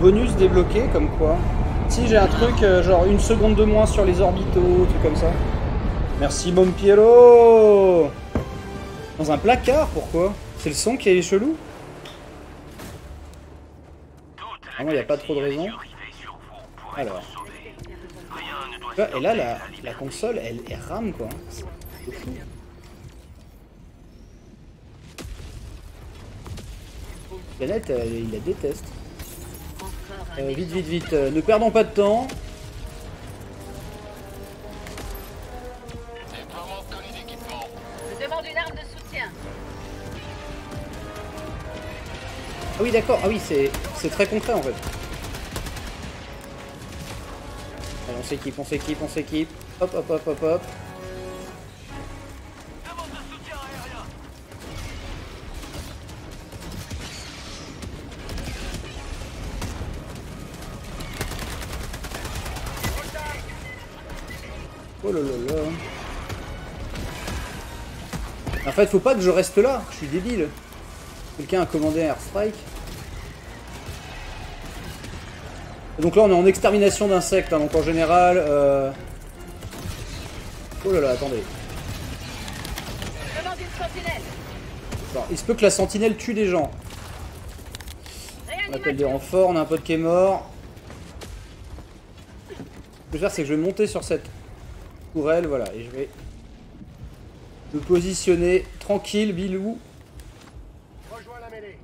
bonus débloqués, comme quoi. Si j'ai un truc, euh, genre une seconde de moins sur les orbitaux, truc comme ça. Merci Mompiello Dans un placard, pourquoi? C'est le son qui est chelou? Ah il n'y a pas trop de raison. Alors. Et là, la, console, elle, rame, quoi. C'est il la déteste. Euh, vite, vite, vite. euh, ne perdons pas de temps. Je demande une arme de soutien. Ah oui, d'accord. Ah oui, c'est c'est très concret en fait. Allez, on s'équipe, on s'équipe, on s'équipe. Hop, hop, hop, hop, hop. Oh. En fait, faut pas que je reste là. Je suis débile. Quelqu'un a commandé un airstrike. Donc là, on est en extermination d'insectes. hein, donc en général... euh, Oh là là, attendez. Alors, il se peut que la sentinelle tue des gens. On appelle des renforts, on a un pote qui est mort. Ce que je vais faire, c'est que je vais monter sur cette tourelle, voilà, et je vais me positionner tranquille, bilou. Rejoins la mêlée.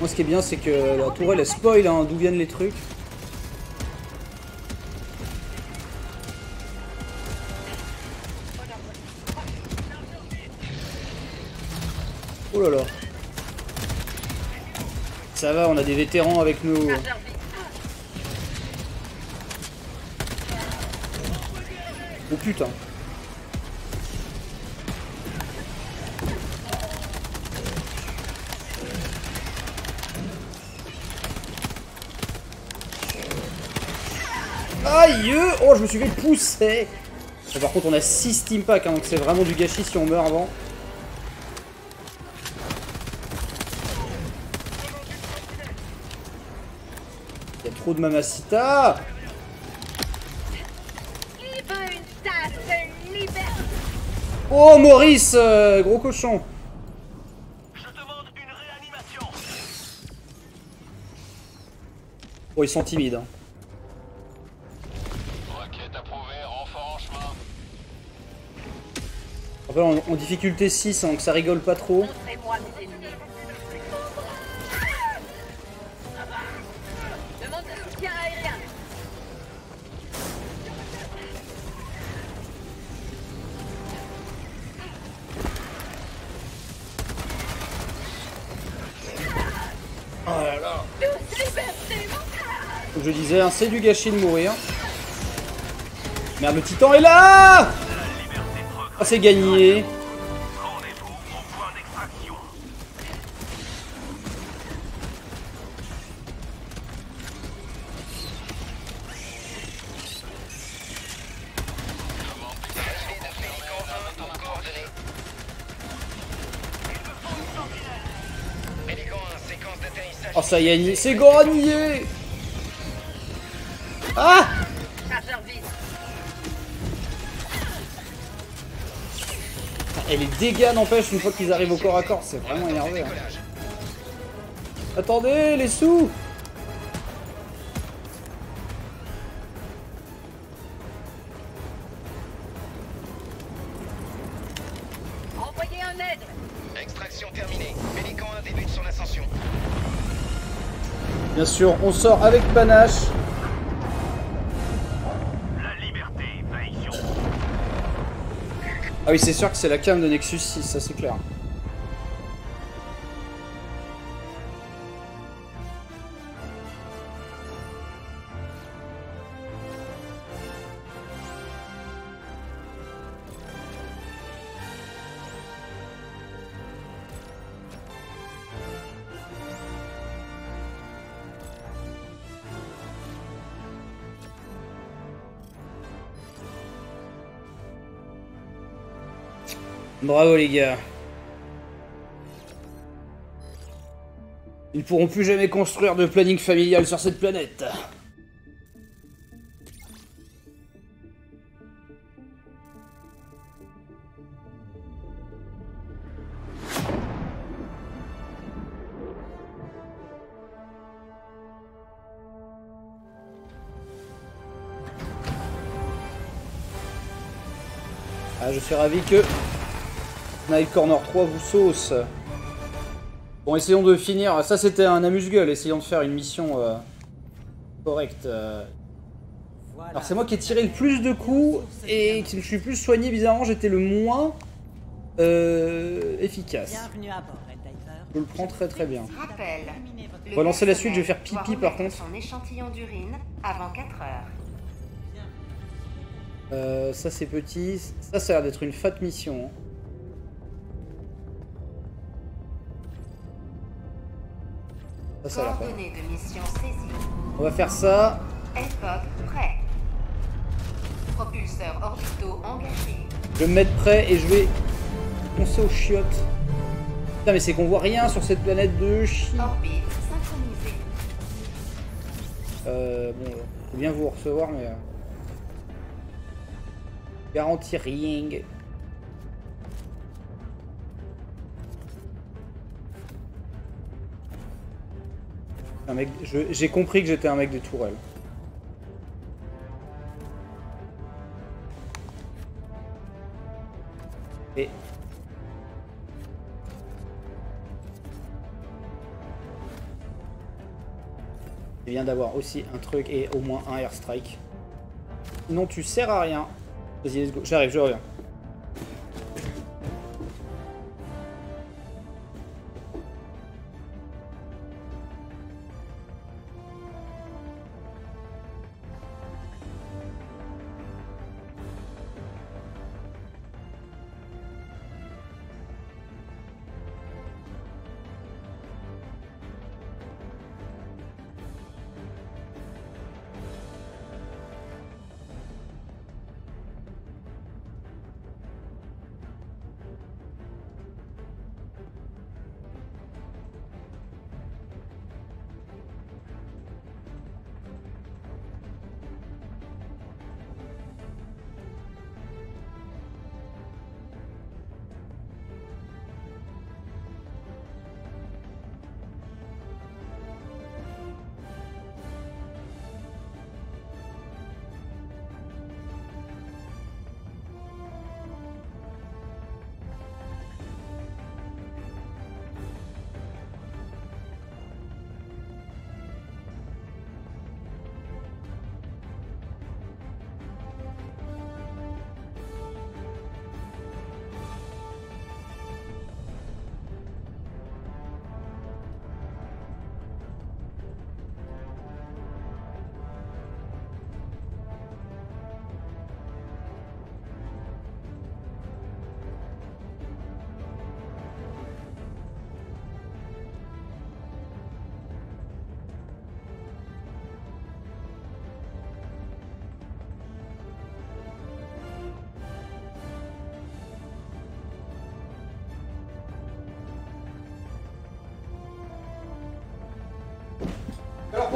Moi, ce qui est bien, c'est que la tourelle, elle spoil hein, d'où viennent les trucs. Oh là là. Ça va, on a des vétérans avec nous. Oh putain. Aïe Oh, je me suis fait pousser Par contre, on a 6 steam packs, hein, donc c'est vraiment du gâchis si on meurt avant. Trop de mamacita Oh, Maurice euh, Gros cochon Je demande une réanimation. Oh, ils sont timides. hein. Requête approuvée, renfort en chemin. Après, difficulté 6, hein, donc ça rigole pas trop. C'est du gâchis de mourir. Merde, le titan est là Ah, c'est gagné. Oh, ça y est, c'est gagné Ah Chargeur vide. Et les dégâts n'empêchent une fois qu'ils arrivent au corps à corps, c'est vraiment énervé. hein. Attendez, les sous Envoyez un aide. Extraction terminée. Pélican 1 débute son ascension. Bien sûr, on sort avec panache. Ah oui, c'est sûr que c'est la cam de Nexus 6, ça c'est clair. Bravo les gars. Ils pourront plus jamais construire de planning familial sur cette planète. Ah, je suis ravi que Night Corner 3 vous sauce. Bon, essayons de finir. Ça, c'était un amuse-gueule. Essayons de faire une mission euh, correcte. euh. Alors, c'est moi qui ai tiré le plus de coups et qui je suis plus soigné. Bizarrement, j'étais le moins euh, efficace. Je le prends très très bien. On va lancer la suite, je vais faire pipi, par contre. Son échantillon d'urine avant 4 heures. Euh, ça, c'est petit. Ça, ça a l'air d'être une fat mission. hein. Ça, ça de mission. On va faire ça. Époque prêt. Propulseurs orbitaux engagés. Je vais me mettre prêt et je vais foncer aux chiottes. Putain, mais c'est qu'on voit rien sur cette planète de chi. Orbite synchronisée. Euh, bon, faut bien vous recevoir, mais. euh, Garantie rien. Un mec, je- j'ai compris que j'étais un mec des tourelles. Et C'est bien d'avoir aussi un truc et au moins un airstrike. Sinon tu sers à rien. Vas-y, let's go. J'arrive, je reviens.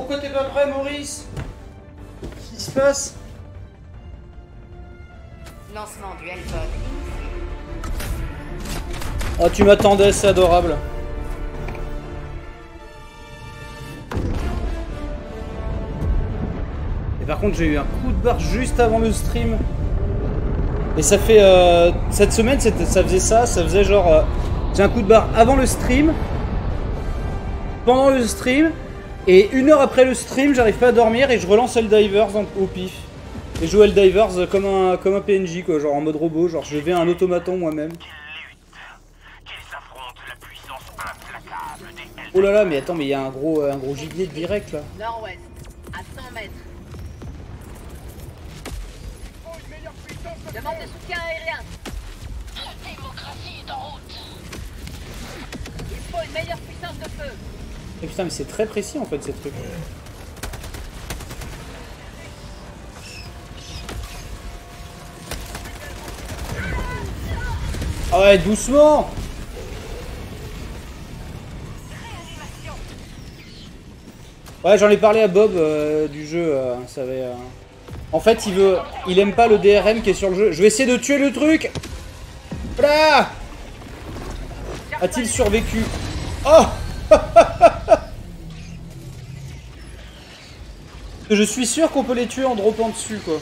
Pourquoi t'es pas prêt, Maurice? Qu'est-ce qui se passe? Lancement du initié. Oh, tu m'attendais, c'est adorable. Et par contre, j'ai eu un coup de barre juste avant le stream. Et ça fait. euh, cette semaine, ça faisait ça. Ça faisait genre. euh, j'ai un coup de barre avant le stream. Pendant le stream. Et une heure après le stream, j'arrive pas à dormir et je relance Helldivers en- au pif. Et je joue Helldivers comme un, comme un PNJ, quoi, genre en mode robot. Genre, je vais un automaton moi-même. Qu'ils affrontent la puissance implacable des Hell- Oh là là, mais attends, mais il y a un gros, un gros gibier direct là. Nord-ouest. À 100 mètres. Demande de soutien aérien. La démocratie est en route. Il faut une meilleure puissance de feu. Et putain, mais c'est très précis en fait ces trucs. Ah ouais, doucement Ouais, j'en ai parlé à Bob euh, du jeu, euh, euh, En fait, il veut... Il aime pas le DRM qui est sur le jeu. Je vais essayer de tuer le truc. Voilà. A-t-il survécu? Oh Je suis sûr qu'on peut les tuer en droppant dessus, quoi.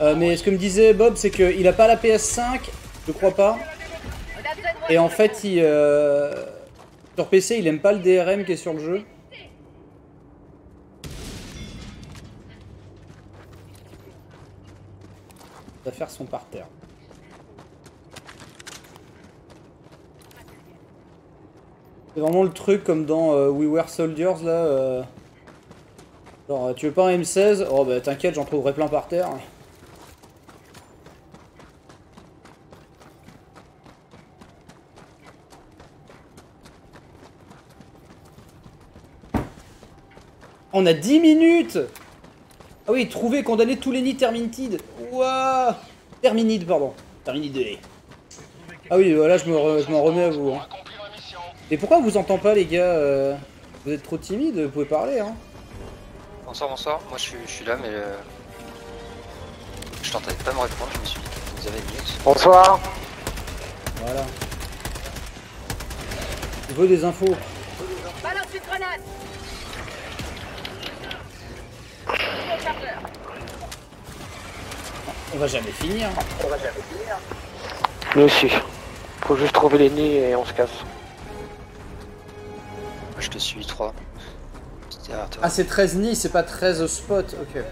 Euh, mais ce que me disait Bob, c'est qu'il a pas la PS5, je crois pas. Et en fait, il, euh, sur PC, il aime pas le DRM qui est sur le jeu. Les affaires sont par terre. C'est vraiment le truc comme dans euh, We Were Soldiers là. euh. Genre, euh, tu veux pas un M16 Oh bah t'inquiète, j'en trouverai plein par terre. On a 10 minutes Ah oui, trouver, condamner tous les nids Terminid. Ouah Terminid, pardon. Terminid. Ah oui, voilà, je m'en remets à vous. hein. Et pourquoi on vous entend pas, les gars euh, Vous êtes trop timide, vous pouvez parler, hein Bonsoir, bonsoir. Moi je suis, je suis là, mais euh... je t'entendais pas me répondre. Je me suis dit que vous avez mute. Bonsoir. Voilà. Je veux des infos. Balance une grenade Au chargeur. On va jamais finir. Nous aussi. Faut juste trouver les nids et on se casse. Moi je te suis 3. C'était derrière toi. Ah, c'est 13 nids, c'est pas 13 spots. Ok.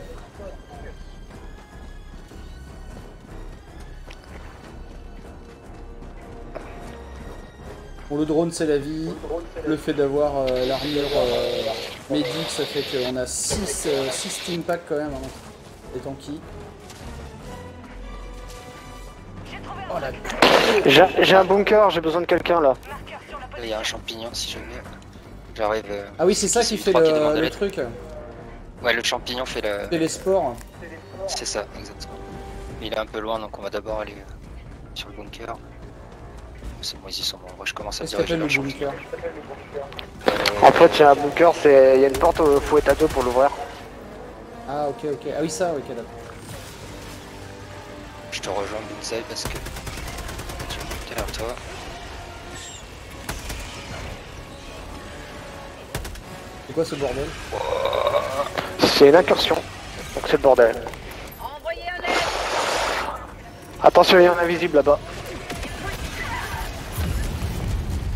Bon, le drone, c'est la vie. Le fait d'avoir euh, l'armure euh, médic, ça fait qu'on a 6 steam packs quand même. Hein. Et tanky. Oh la J'ai j'ai un bunker, j'ai besoin de quelqu'un là. Il y a un champignon si je veux. J'arrive. euh, Ah oui, c'est ça qui fait qui le, le truc. Ouais, le champignon fait le. C'est les sports. C'est ça, exactement. Mais il est un peu loin, donc on va d'abord aller euh, sur le bunker. C'est moi, ils y sont. Moi, je commence à diriger le bunker En fait, il y a un bunker, c'est il y a une porte, euh, faut être à deux pour l'ouvrir. Ah, ok, ok. Ah oui, ça, ok, d'accord. Je te rejoins, Bunzai, parce que. Tu es derrière toi. Quoi ce bordel C'est une incursion. Donc c'est le bordel. Envoyez un aide Attention, il y a un invisible là-bas.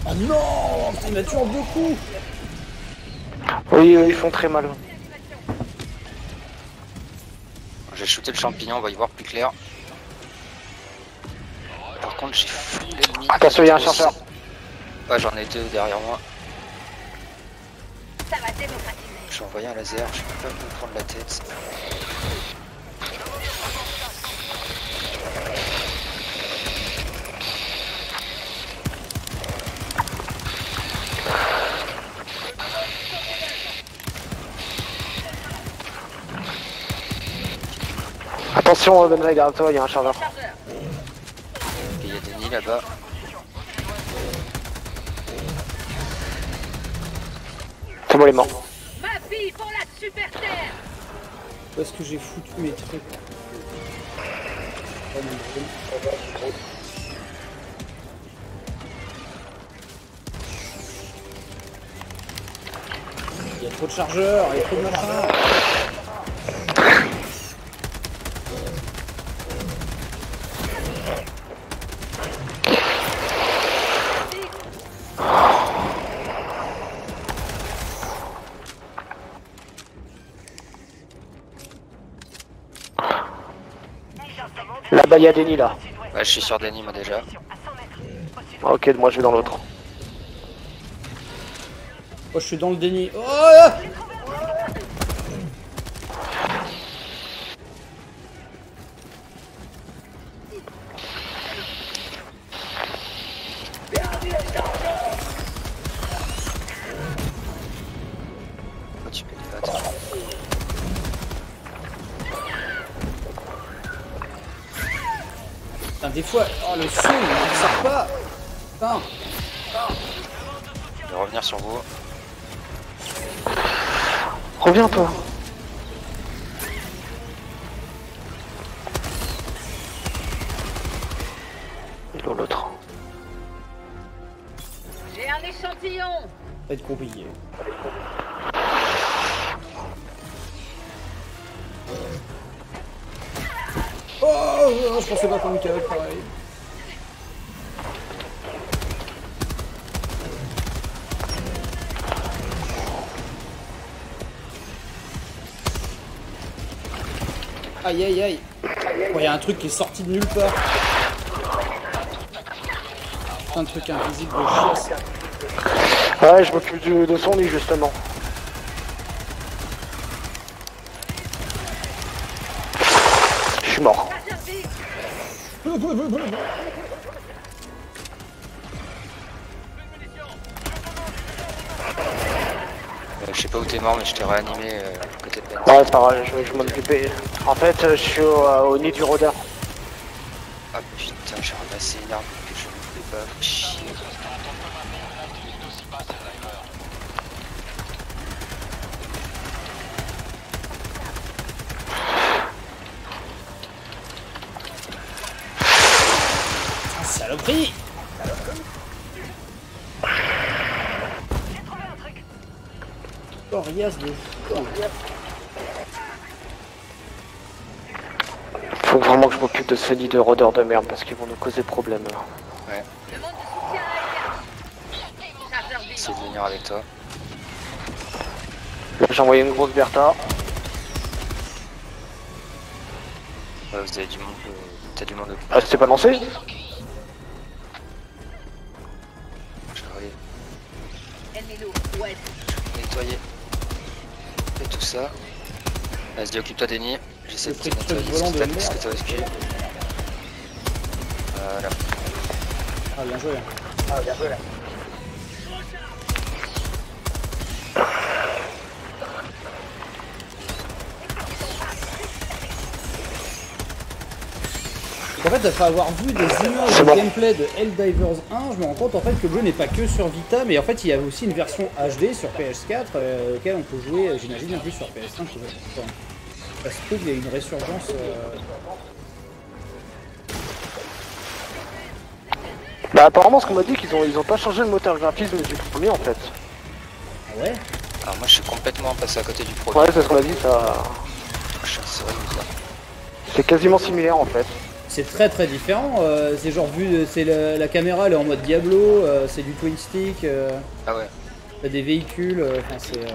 Oh non Il m'a tué en deux coups Oui, euh, ils font très mal. J'ai shooté le champignon, on va y voir plus clair. Par contre, j'ai l'ennemi. Attention, il y a un chercheur. Ouais, j'en ai deux derrière moi. Ça va démocratiser. J'ai envoyé un laser, je peux pas me prendre la tête. Attention, euh, Benzaï, derrière toi, il y a un chargeur. Il y a Denis là-bas. C'est moi les morts. Ma fille pour la super terre Où est-ce que j'ai foutu mes trucs. Il y a trop de chargeurs, il y a trop de machin. Là-bas, il y a Denis là. Ouais, je suis sur Denis moi déjà. Ah, Ok, moi je vais dans l'autre. Oh, je suis dans le déni. Oh Reviens toi. Il Aïe aïe aïe. Il y a un truc qui est sorti de nulle part. Un truc invisible de chiasse. Ouais, je m'occupe du- de son lit justement. Je suis mort. Euh, je sais pas où t'es mort, mais je t'ai réanimé euh, de. Ouais, c'est pas grave, je vais, je m'en occuper. En fait, euh, je suis au, euh, au nid du rôdeur. Ah putain, j'ai ramassé une arme que je ne voulais pas. Chier. Ah, saloperie Coriace de fou. Faut vraiment que je m'occupe de ce nid de rôdeurs de merde parce qu'ils vont nous causer problème. là. Demande de de venir avec toi. J'ai envoyé une grosse Bertha. Ouais, vous avez du monde. euh, T'as du monde au Ah, c'est pas lancé? J'arrive. Nettoyer. Tout ça. Vas-y, occupe-toi des nids. J'essaie de volant ce de que t'as- ce merde. que t'as au ski. Voilà. Ah, bien joué. En fait, après avoir vu des images de bon. gameplay de Helldivers 1, je me rends compte en fait que le jeu n'est pas que sur Vita, mais en fait il y a aussi une version HD sur PS4 euh, auquel on peut jouer, euh, j'imagine, en plus sur PS5. Enfin, ça se trouve, il y a une résurgence. euh, Bah apparemment ce qu'on m'a dit qu'ils ont ils ont pas changé le moteur graphisme du premier en fait. Ah ouais? Alors moi je suis complètement passé à côté du produit. Ouais c'est ce qu'on m'a dit ça. C'est quasiment similaire en fait. C'est très très différent. euh, c'est genre vu, c'est la, la caméra elle est en mode Diablo, euh, c'est du twin stick, euh, Ah ouais. t'as des véhicules, euh, enfin c'est. euh,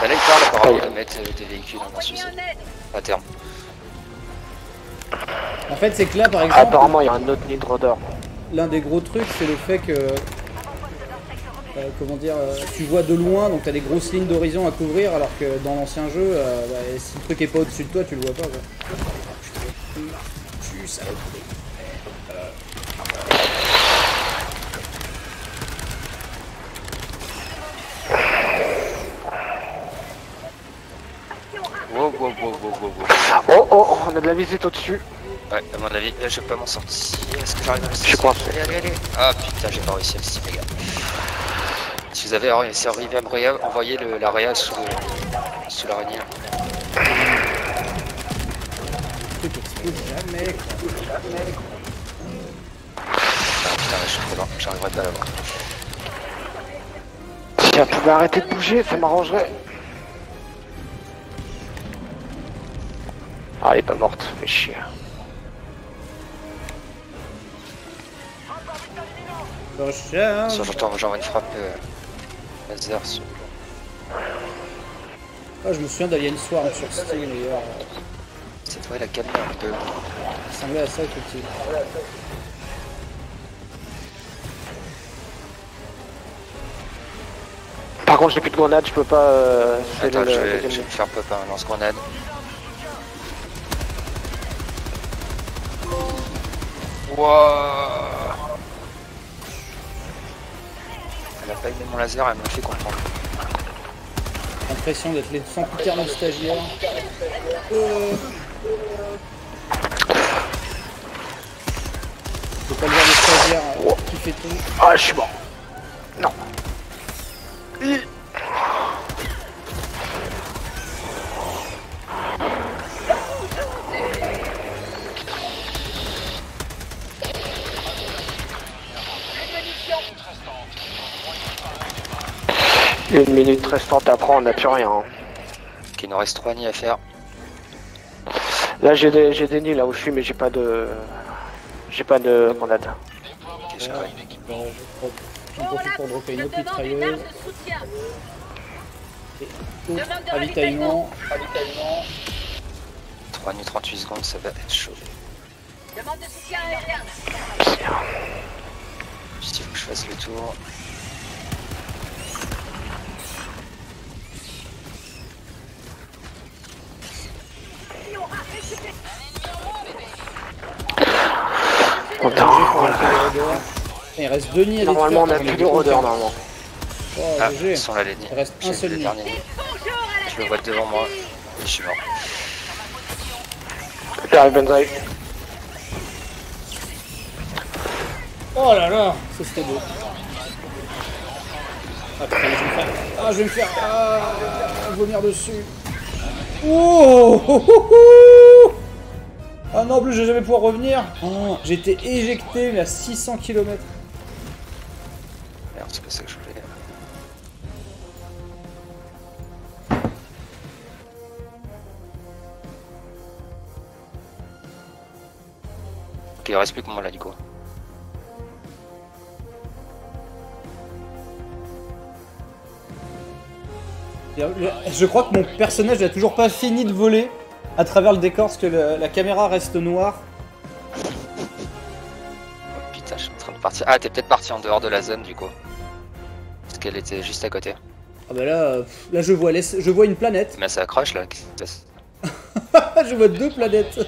Bah là il parle apparemment de mettre euh, des véhicules en aide. À terme. En fait, c'est que là par exemple, Apparemment il y a un autre nid de rôdeur. l'un des gros trucs c'est le fait que. euh, comment dire, euh, tu vois de loin, donc t'as des grosses lignes d'horizon à couvrir, alors que dans l'ancien jeu, euh, bah, si le truc est pas au-dessus de toi, tu le vois pas. Quoi. Saloperie. Wow, wow, wow, wow, wow, wow. Oh oh on a de la visite au-dessus. Ouais, à mon avis, là je vais pas m'en sortir. Est-ce que j'arrive à rester Je. Allez, allez, allez. Ah putain, j'ai pas réussi à rester, les gars. Si vous avez réussi à arriver à me réa, envoyez le, la réa sous, le- sous l'araignée. Jamais. quoi. Ah putain, je suis trop loin, j'arriverai pas à l'avoir. Si elle pouvait arrêter de bouger, ça m'arrangerait. Ah elle est pas morte, fais chier. Sur j'entends, j'envoie une frappe euh, laser sur. Ah, je me souviens d'Alien Swarm sur Steam d'ailleurs. Cette fois, il a calmé un peu. Ça ressemblait à ça effectivement. Par contre j'ai plus de grenades, je peux pas euh, Attends, le- je le vais, deuxième je vais me faire pop un lance-grenade. Wouah Elle a pas aimé mon laser, elle me fait comprendre. L'impression d'être les sempiternels stagiaires. Euh, C'est pas le genre de stagiaire euh, qui fait tout. Ah, je suis mort. Non. Une minute restante après, on n'a plus rien. hein. Ok, il nous reste 3 nids à faire. Là, j'ai des, j'ai des nids là où je suis, mais j'ai pas de. J'ai pas de grenade. Ok, Ouais. crois. Bon, J'en profite pour dropper une autre mitrailleuse. ravitaillement. 3 nids 38 secondes, ça va être chaud. Demande de soutien aérien. Juste, il faut que je fasse le tour. Il reste deux nids à détruire. Normalement, on a plus de rôdeurs, normalement. Oh, Ah, GG. ils sont là les nids. Il reste un J'ai seul nid. Je le vois devant moi. Et je suis mort. J'arrive, Benzaï. Oh là là, ça c'était beau. Ah putain, je vais me faire. Ah, je vais me faire. Ah, vomir dessus. Oh, oh, oh, oh. Ah non, en plus, je vais jamais pouvoir revenir. Oh, J'ai été éjecté, mais à 600 km. Merde, c'est pas ça que je voulais. Ok, il reste plus que moi là, du coup. Je crois que mon personnage n'a toujours pas fini de voler à travers le décor parce que le- la caméra reste noire. Oh, putain, je suis en train de partir. Ah, t'es peut-être parti en dehors de la zone, du coup. Qu'elle était juste à côté. Ah bah là, euh, là je vois, je vois une planète. Mais ça accroche là. je vois deux planètes.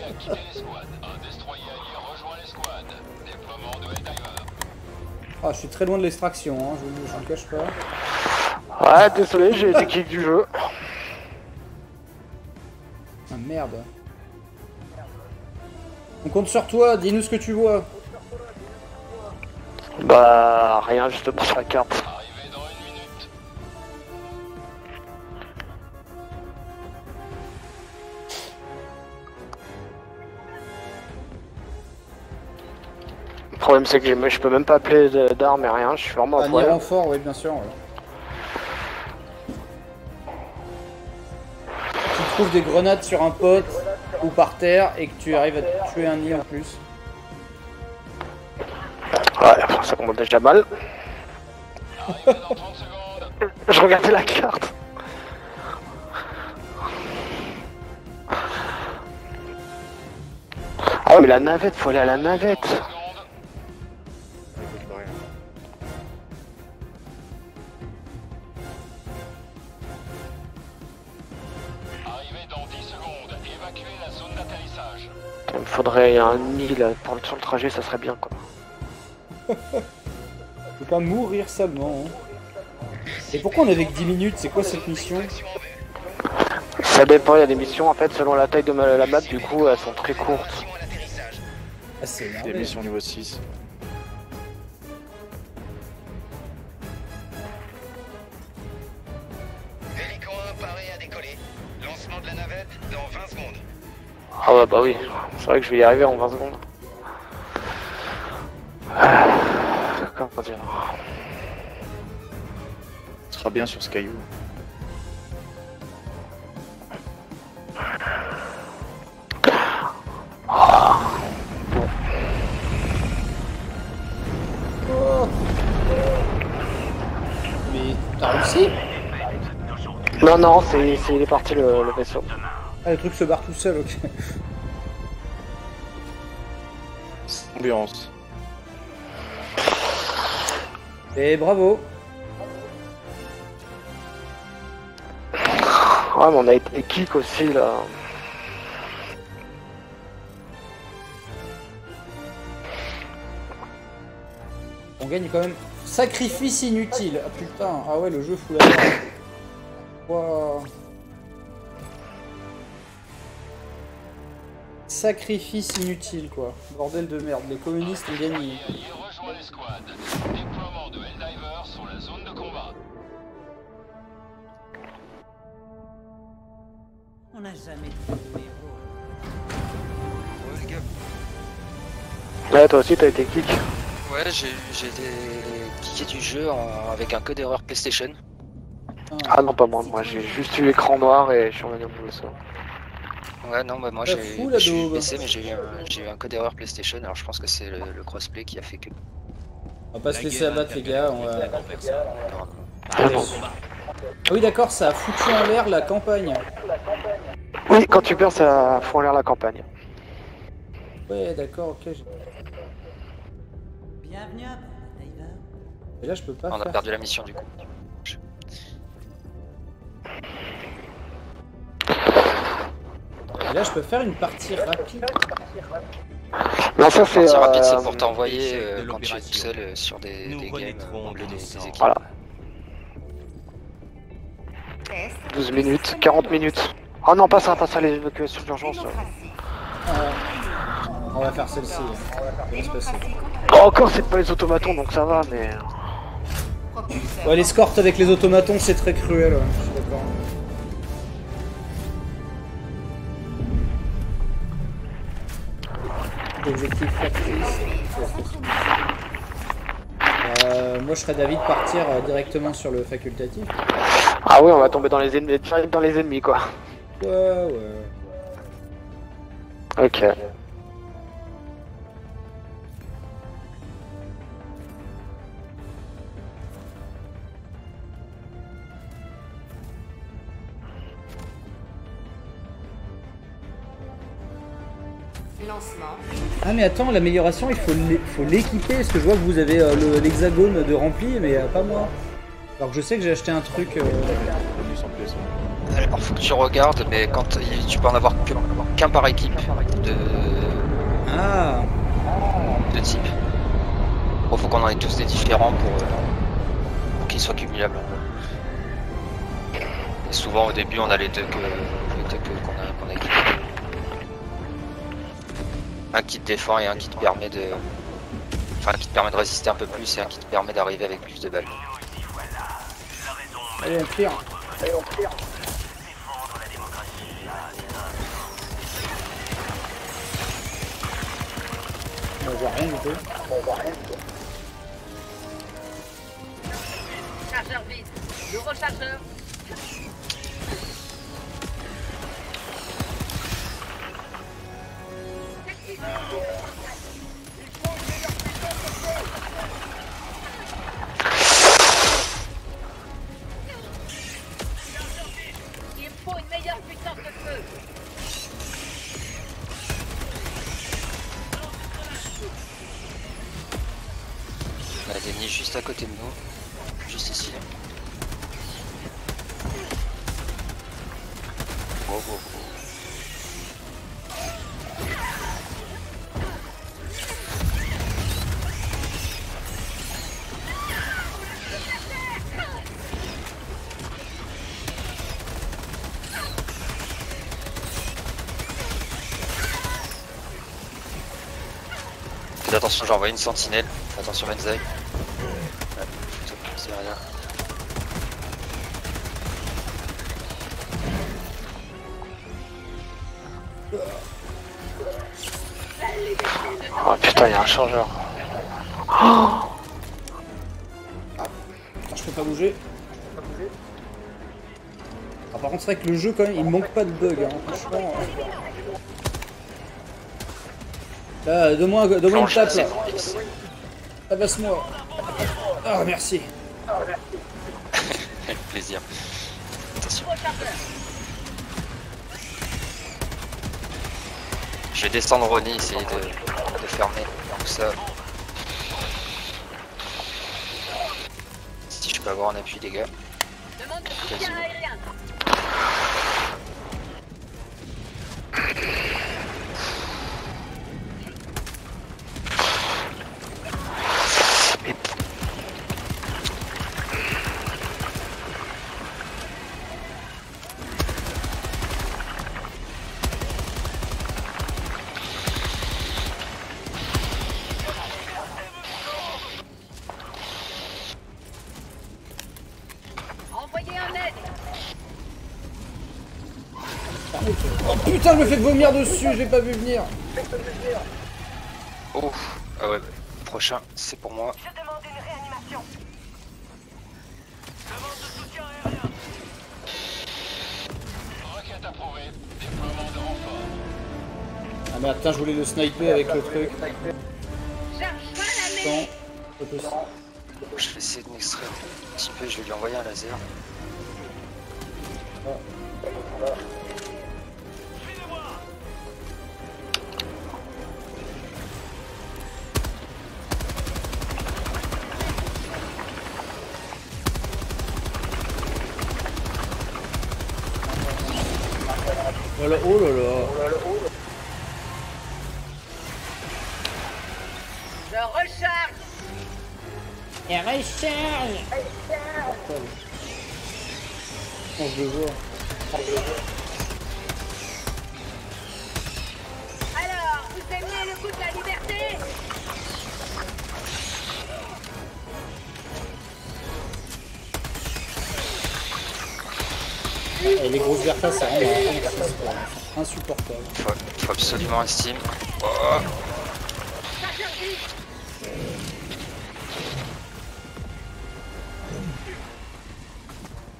Ah, je suis très loin de l'extraction, hein, je ne le cache pas. Ouais, désolé, j'ai été kick du jeu. Ah merde. On compte sur toi, dis-nous ce que tu vois. Bah, rien, justement sur la carte. Problème, c'est que je peux même pas appeler d'armes et rien, je suis vraiment à Un poil. renfort, oui, bien sûr. ouais. Tu trouves des grenades sur un pote ou par terre et que tu arrives à tuer un nid en plus. Ouais, ça commence déjà mal. je regardais la carte. Ah ouais, mais la navette, faut aller à la navette. Il me faudrait un là, pour sur le trajet, ça serait bien quoi. Je peux pas mourir salement. hein. Et pourquoi on avait que 10 minutes? C'est quoi cette mission? Ça dépend, il y a des missions en fait selon la taille de ma- la map, du coup elles sont très courtes. Ah, c'est Des missions niveau 6. Hélico 1 paré à décoller. Lancement de la navette dans 20 secondes. Ah ouais bah oui, c'est vrai que je vais y arriver en 20 secondes. Comment dire Ce sera bien sur ce caillou. Mais t'as réussi? Non non, c'est c'est- il est parti le, le vaisseau. Ah, le truc se barre tout seul, ok. Ambiance. Et bravo. Ouais mais on a été kick aussi là. On gagne quand même. Sacrifice inutile. Ah putain. Ah ouais, le jeu fout la merde. Waouh. Sacrifice inutile, quoi. Bordel de merde, les communistes ont gagné. On n'a jamais trouvé de héros. Ouais, toi aussi, t'as été kick. Ouais, j'ai été kické du jeu en- avec un code erreur PlayStation. Ah non, pas moi. Moi, j'ai juste eu écran noir et je suis de jouer ça. Ouais, non, bah moi j'ai daube. PC, mais j'ai eu, un- eu code erreur PlayStation. Alors je pense que c'est le, le crossplay qui a fait que. On va pas se La laisser abattre, les gars. On va... Ah non. Ah oui, d'accord, ça a foutu en l'air la campagne. Oui, quand tu perds, ça fout en l'air la campagne. Ouais, d'accord, ok. j'ai- Bienvenue à. Et là, je peux pas On a perdu la mission du coup. Et là, je peux faire une partie rapide. Non, ça c'est. Partie rapide, euh, c'est pour t'envoyer euh, quand tu es tout seul euh, sur des, des games, des, équipes. Voilà. 12 minutes, 40 minutes. Oh non, pas ça, pas ça, les évacuations d'urgence. Ah, on va faire celle-ci. Oh, encore, c'est pas les automatons, donc ça va, mais. Ouais, l'escorte avec les automatons, c'est très cruel. ouais, Je suis d'accord. Euh, moi, je serais d'avis de partir euh, directement sur le facultatif. Ah oui, on va tomber dans les ennemis, dans les ennemis, quoi. Ouais, ouais. Ok. Lancement. Ah, mais attends, l'amélioration, il faut l'é- faut l'équiper. Parce que je vois que vous avez euh, le- l'hexagone de rempli, mais euh, pas moi. Alors que je sais que j'ai acheté un truc. euh, Bonus en plus. Alors faut que tu regardes, mais quand tu peux en avoir qu'un par équipe de, Ah, de type. Bon, faut qu'on en ait tous des différents pour, euh, pour qu'ils soient cumulables. Et souvent au début on a les deux que les deux que- qu'on a, qu'on a équipés. Un qui te défend et un qui te permet de. Enfin qui te permet de résister un peu plus et un qui te permet d'arriver avec plus de balles. allez, on clear. On voit rien du tout. Chargeur vide. Nouveau chargeur. Il faut une meilleure puissance de feu. On a des nids juste à côté de nous. Attention, j'ai envoyé une sentinelle. Attention, Benzai. Ouais, c'est rien. Oh putain, il y a un chargeur. Ah, je peux pas bouger. Ah, par contre, c'est vrai que le jeu, quand même, il manque pas de bugs. Hein. Franchement. euh. Là, donne-moi donne une tape là. Tabasse-moi. Ah, merci. Avec plaisir. Attention. Je vais descendre Ronnie, essayer de, de fermer tout ça. Si je peux avoir un appui, les gars. Demande de soutien aérien. Vomir dessus, je l'ai pas vu venir. Oh, ah ouais, prochain, c'est pour moi. Je demande une réanimation. Requête approuvée. Déploiement de renfort. Ah mais attends, je voulais le sniper avec le truc. Pas possible. Je vais essayer de m'extraire un petit peu, je vais lui envoyer un laser. Voilà, absolument un steam. Oh.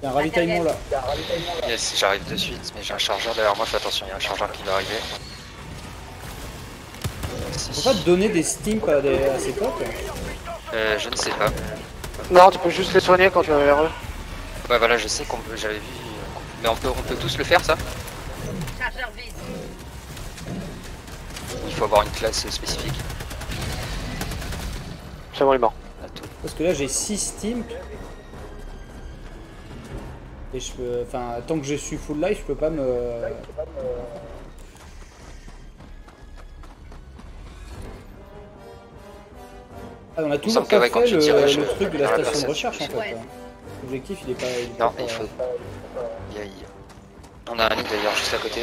Il y a un ravitaillement là. yes, j'arrive de suite, mais j'ai un chargeur derrière moi, fais attention, il y a un chargeur qui va arriver. Faut pas donner des stimps à, des, à ses potes Euh, je ne sais pas. Non, tu peux juste les soigner quand tu vas vers eux. Ouais, voilà, je sais qu'on peut, j'avais vu. Mais on peut, on peut tous le faire, ça Chargeur vide. Il faut avoir une classe spécifique. C'est bon, il est mort. Parce que là j'ai 6 stimps. Et je peux. Enfin, tant que je suis full life, je peux pas me. Ah, on a toujours pas quand fait tu le, tirais, je- le truc de la station de recherche en fait. Ouais. hein. L'objectif il est pas. il est Non, pas- il faut. Il y a- il y a- On a un lit d'ailleurs juste à côté.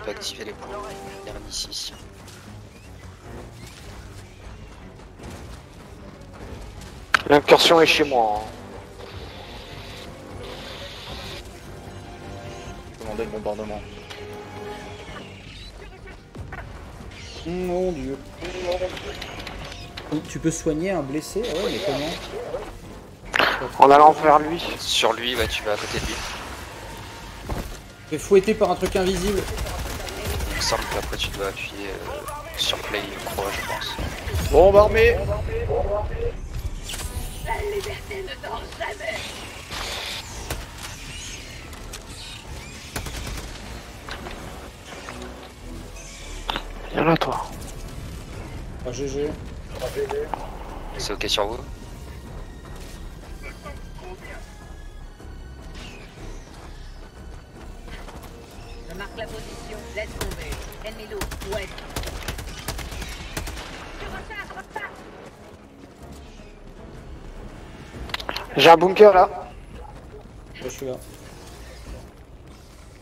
On peut activer les points. Ici. L'incursion est chez moi. hein. Demander le bombardement. Mon dieu. Tu peux soigner un blessé Ah ouais, mais comment? En allant vers lui. Sur lui, ouais, tu vas à côté de lui. Tu es fouetté par un truc invisible. Il me semble qu'après tu dois appuyer euh, sur play, je crois, je pense. Bombe armée La liberté ne dort jamais. Viens là, toi. Ah GG. C'est ok sur vous? J'ai un bunker là. Ouais, je suis là.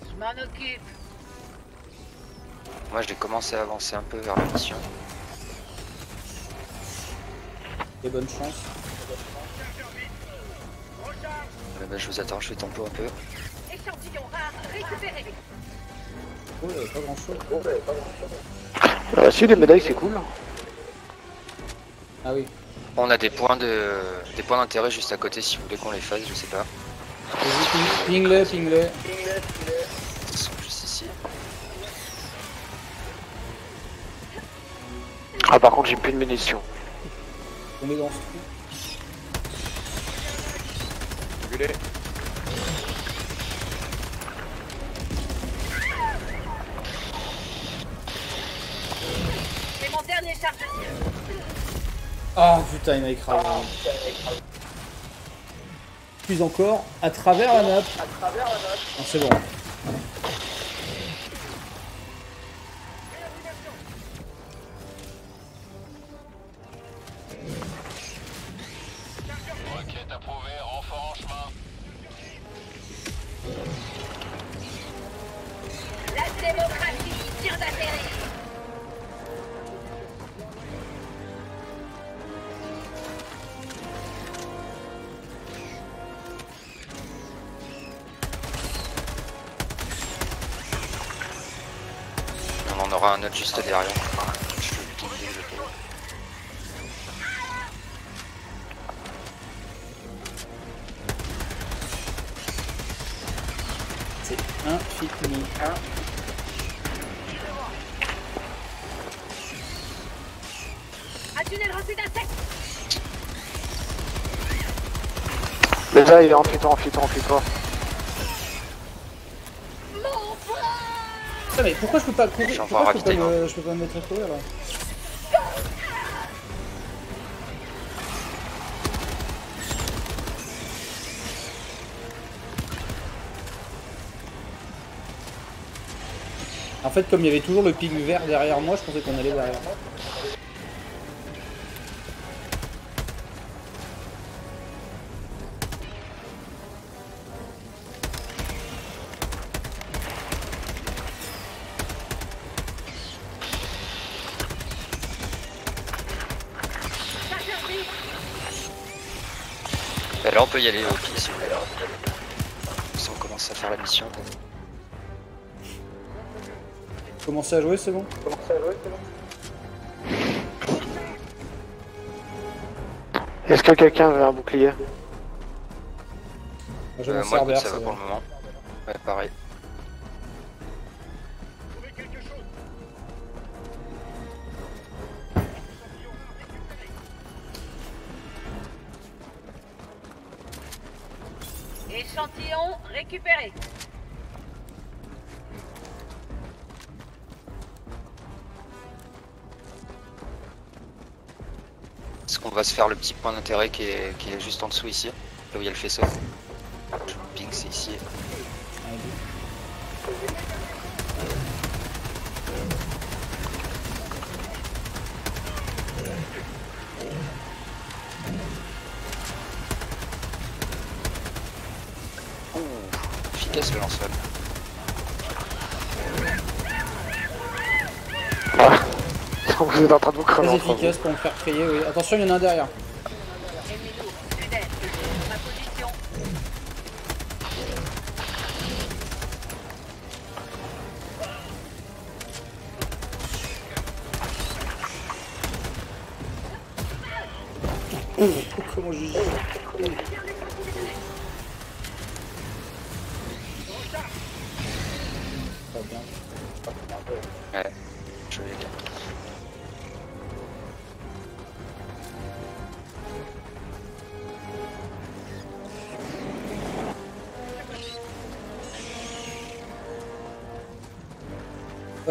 Je m'en occupe. Moi, j'ai commencé à avancer un peu vers la mission. Et bonne chance. Euh, bah, je vous attends, je fais tempo un peu. Échantillon rare récupéré. Oh, il y avait pas grand chose. Euh, si, les médailles, c'est cool. Ah oui. On a des points de des points d'intérêt juste à côté si vous voulez qu'on les fasse, je sais pas. Vas-y, ping- Ping-le, ping-le. Ils sont juste ici. Ah, par contre, j'ai plus de munitions. Tomber dans ce trou. Enculé. C'est mon dernier chargeur. Ah putain, il m'a écrasé. Puis encore à travers la map. Non, c'est bon. Un juste derrière. Je peux. C'est infini. Un tunnel rempli d'insectes Déjà, il est enfuis-toi, enfuis-toi, enfuis-toi. Putain, mais pourquoi je peux pas courir J'en Pourquoi vois je peux, pas me... je peux pas me mettre à courir là En fait, comme il y avait toujours le ping vert derrière moi, je pensais qu'on allait derrière. Peut y aller au pied si vous voulez. Si on commence à faire la mission. Commencez à jouer, c'est bon Est-ce que quelqu'un veut un bouclier Euh, moi écoute, ça va ça pour le moment. Ouais pareil. Échantillon récupéré. Est-ce qu'on va se faire le petit point d'intérêt qui est, qui est juste en dessous ici Là où il y a le faisceau? Je ping c'est ici. Allez. Ouh, efficace le lance-flamme. Vous êtes en train de vous crever Très vous. efficace pour me faire crier, oui. Attention, il y en a un derrière.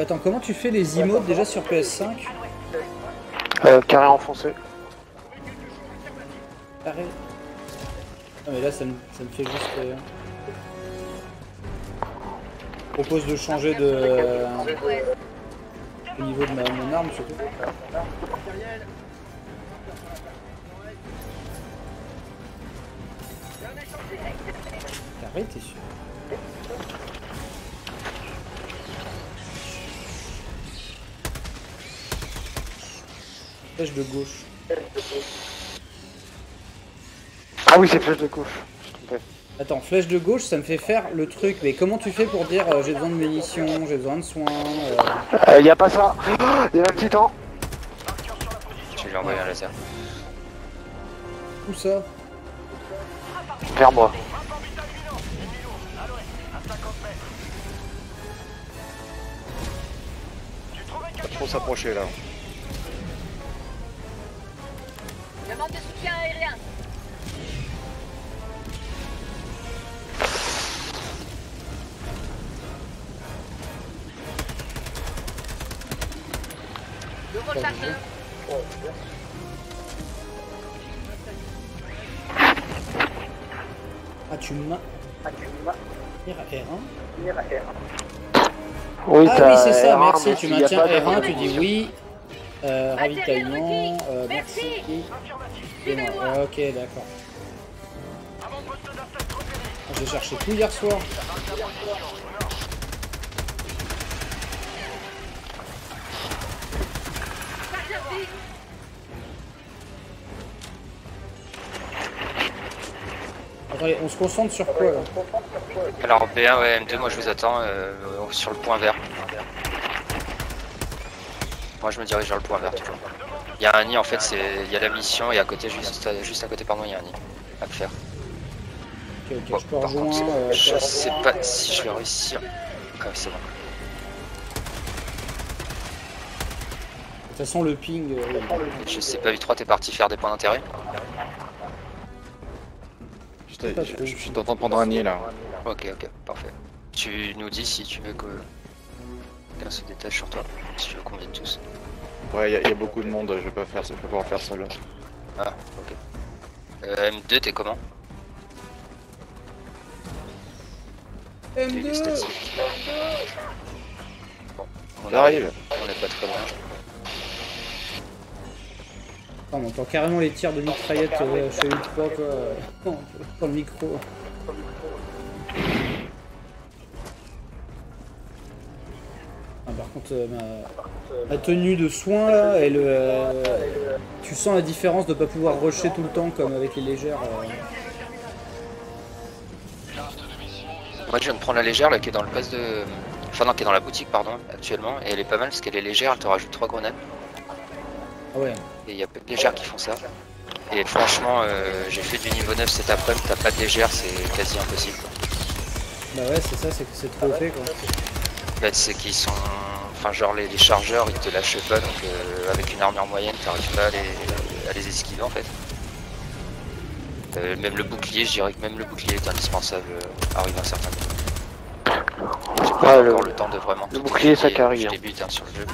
Attends, comment tu fais les emotes déjà sur PS5 Euh, carré enfoncé. Carré. Ah mais là ça me, ça me fait juste... euh, propose de changer de... euh, au niveau de ma, mon arme surtout. Carré, t'es sûr Flèche de gauche. Ah oui, c'est flèche de gauche. Attends, flèche de gauche, ça me fait faire le truc. Mais comment tu fais pour dire euh, j'ai besoin de munitions, j'ai besoin de soins euh, Euh, y a pas ça. Il y a un petit temps. Je vais lui envoyer un laser. Tout ça? Vers moi. Pas trop s'approcher là. Ah oui, c'est ça, R1, merci. Tu maintiens pas de R1, tu dis munitions. oui. Euh, ravitaillement, euh, Merci. Et. Ok, d'accord. J'ai cherché tout hier soir. Attendez, on se concentre sur quoi là? Alors B1, ouais, M2, moi je vous attends euh, sur le point vert. Moi je me dirige vers le point vert toujours. Il y a un nid en fait, c'est il y a la mission et à côté juste à, juste à côté pardon il y a un nid à faire. Ok, ok, Bon, je peux par rejoindre. contre, euh, je sais pas si je vais réussir. Ah oui, c'est bon. De toute façon, le ping. euh, Je sais pas, V3 t'es parti faire des points d'intérêt Je, de prendre un nid là. Ok, ok, parfait. Tu nous dis si tu veux que quelqu'un se détache sur toi, si tu veux qu'on vienne tous. Ouais, il y, a- y a beaucoup de monde, je vais pas faire ça, je vais pas pouvoir faire ça là. Ah, ok. Euh, M2, t'es comment T'as eu les M2 statistiques Bon, on J'arrive. On est pas très loin. On entend carrément les tirs de mitraillette euh, chez U3 quoi. Dans dans le micro. Ah, euh, ma... ma tenue de soin là, elle, euh, tu sens la différence de pas pouvoir rusher tout le temps comme avec les légères. euh. Moi je viens de prendre la légère là qui est dans le pass de. Enfin non qui est dans la boutique pardon actuellement et elle est pas mal parce qu'elle est légère, elle te rajoute 3 grenades Ah ouais. et il y a peu de légères qui font ça. Et franchement euh, j'ai fait du niveau 9 cet après-midi, t'as pas de légère c'est quasi impossible. quoi. Bah ouais, c'est ça, c'est que c'est trop fait quoi. En fait c'est qu'ils sont. Enfin genre les, les chargeurs ils te lâchent pas donc euh, avec une armure moyenne t'arrives pas à les, à les esquiver en fait. Euh, même le bouclier, je dirais que même le bouclier est indispensable euh, arrive à un certain niveau. J'ai pas le- encore le temps de vraiment le tout bouclier, ça Je hein. débute hein, sur le jeu.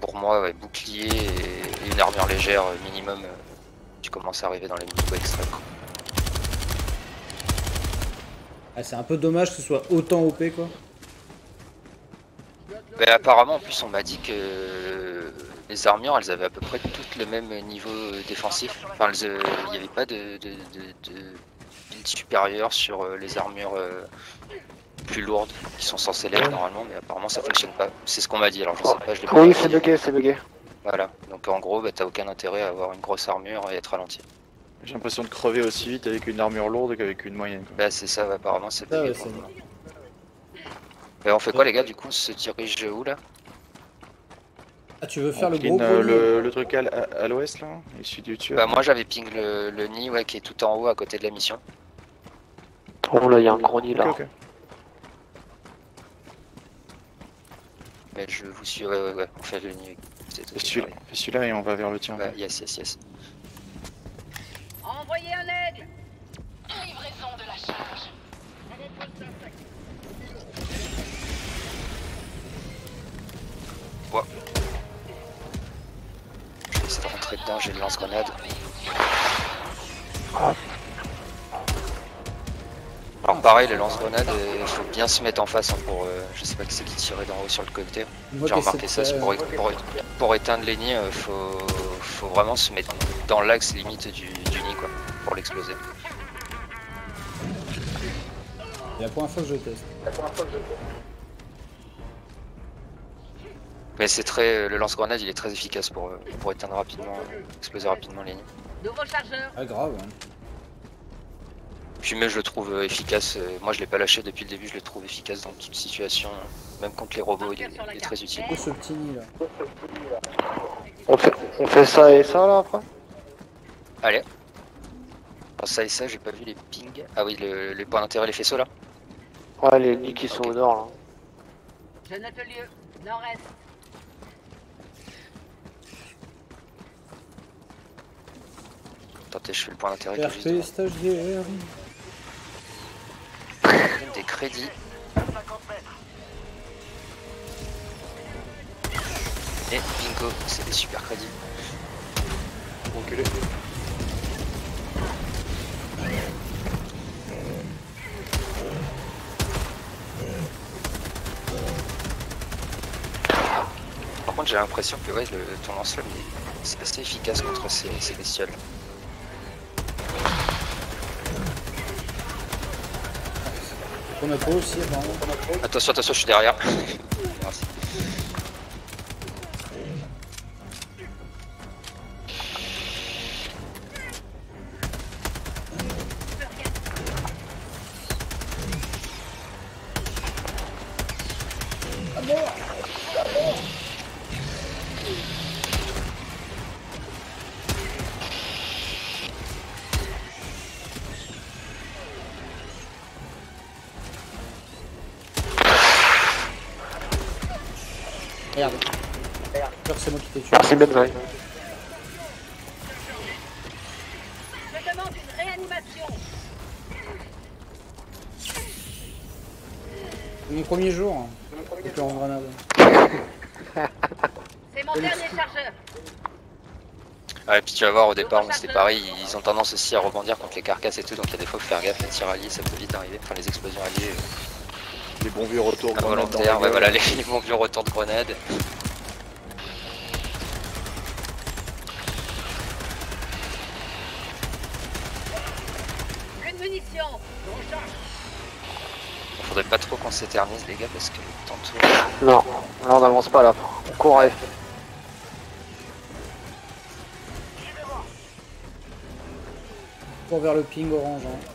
Pour moi, ouais, bouclier et une armure légère minimum, tu commences à arriver dans les niveaux extrêmes. Ah, c'est un peu dommage que ce soit autant OP quoi. Mais apparemment, en plus, on m'a dit que euh, les armures, elles avaient à peu près toutes le même niveau euh, défensif. Enfin, elles, euh, il n'y avait pas de, de, de, de build supérieur sur euh, les armures euh, plus lourdes qui sont censées l'être normalement, mais apparemment ça fonctionne pas. C'est ce qu'on m'a dit, alors je sais pas, je l'ai pas Oui, c'est bugué, c'est bugué. Voilà, donc en gros, bah, t'as aucun intérêt à avoir une grosse armure et être ralenti. J'ai l'impression de crever aussi vite avec une armure lourde qu'avec une moyenne. quoi. Bah, c'est ça, apparemment c'est Ah bugué ouais, pour c'est- le moment. Et on fait quoi, les gars, du coup, on se dirige où là? Ah, tu veux faire On le gros euh, le, le truc à, l- à- à l'ouest là, issu du tueur. Bah, moi j'avais ping le, le nid, ouais, qui est tout en haut à côté de la mission. Oh là, il y a un gros nid là. Ok, ok. Mais je vous suis, ouais, ouais, ouais, on fait le nid. C'est Fais celui-là fais celui-là et on va vers le tien. Ouais, yes, yes, yes. Envoyez un aigle. Livraison de la charge. Je vais essayer de rentrer dedans, j'ai le lance-grenade. Alors pareil, le lance-grenade, euh, il faut bien se mettre en face hein, pour... euh, je sais pas qui c'est qui tirait d'en haut sur le côté. J'ai remarqué ça, pour, pour, pour éteindre les nids, euh, faut, faut vraiment se mettre dans l'axe limite du, du nid quoi, pour l'exploser. La première fois que je teste. Mais c'est très... le lance-grenade il est très efficace pour, euh, pour éteindre rapidement, euh, exploser rapidement les nids. Nouveau chargeur. Ah, grave. hein. Puis mais je le trouve euh, efficace, euh, moi je l'ai pas lâché depuis le début, je le trouve efficace dans toute situation, euh, même contre les robots il est, il est très utile. Oh, ce petit nid là. On fait, on fait ça et ça là après? Allez. Alors, ça et ça, j'ai pas vu les pings. Ah oui, le- les points d'intérêt, les faisceaux là. Ouais, les nids qui sont au nord là. Je note le lieu. Nord-est. Attendez, je fais le point d'intérêt qui est juste RP devant. stagiaire. Des crédits. Et bingo, c'est des super crédits. Reculez. Par contre, j'ai l'impression que ouais, le, ton lance-flamme, c'est assez efficace contre ces, ces bestioles. Attention, attention, je suis derrière. Je demande une réanimation. Mon premier jour. En grenade. C'est mon dernier chargeur. Ouais, puis tu vas voir au départ, c'était pareil, ils ont tendance aussi à rebondir contre les carcasses et tout, donc il y a des fois faut faire gaffe, les tirs alliés, ça peut vite arriver, enfin les explosions alliées euh, Les bons vieux retours grenades dans la involontaires, ouais voilà, les, les bons vieux retours de grenade. Plus de munitions. Faudrait pas trop qu'on s'éternise les gars, parce que tantôt... Non, là on n'avance pas là. On courait. Pour vers le ping orange. Hein.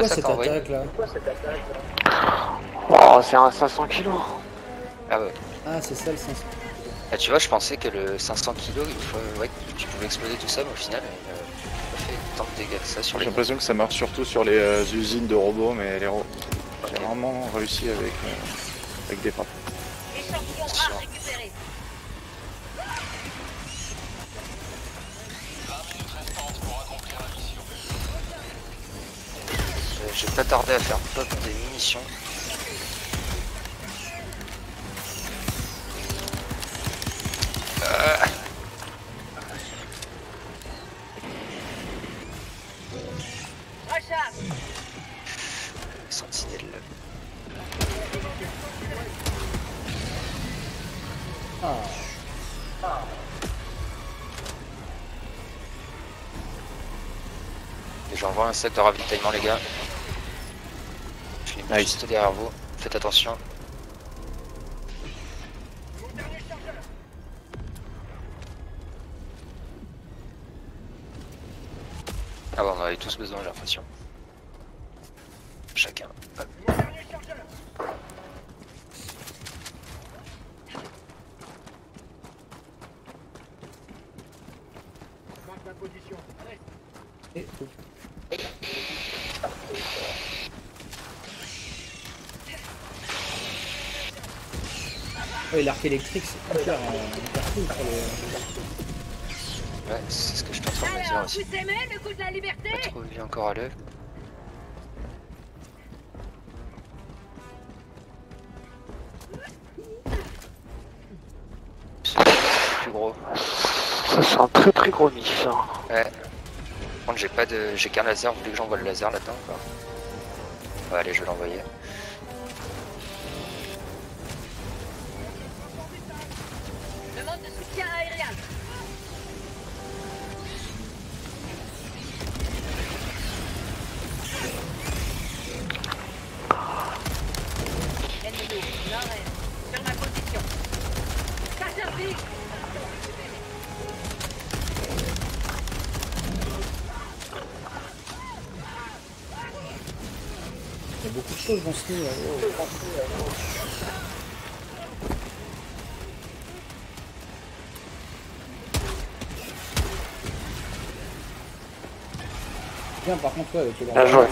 Quoi, quoi ça cette t'as envoyé attaque là Oh, c'est un 500 kilos. Ah ouais. Ah, c'est ça le 500. Ah, tu vois, je pensais que le 500 kg, il faut... ouais, tu pouvais exploser tout ça, mais au final, il a pas fait tant de dégâts que ça sur J'ai l'impression que ça marche surtout sur les euh, usines de robots, mais les ro- j'ai rarement réussi avec, euh, avec des frappes. Tardé à faire pop des munitions. Euh. Sentinelle. J'envoie un sac de ravitaillement, les gars. Nice. juste derrière vous. Faites attention. Ah bon, on en avait tous besoin, j'ai l'impression. Chacun. Hop. Et- oh. Ouais, l'arc électrique c'est hyper, euh, hyper cool pour les... Ouais, c'est ce que je suis en train de me dire aussi. vous aimez le goût de la liberté Pas trop vu encore à l'œuvre. C'est plus gros. Ça c'est un très très gros nid ça. Ouais. Par contre, j'ai pas de. J'ai qu'un laser. Vous voulez que j'envoie le laser là-dedans ou pas Ouais, allez, je vais l'envoyer. De soutien aérien. Ma position. Il y a beaucoup de choses dans ce nid Bien par contre ouais, avec le Bien grand joué.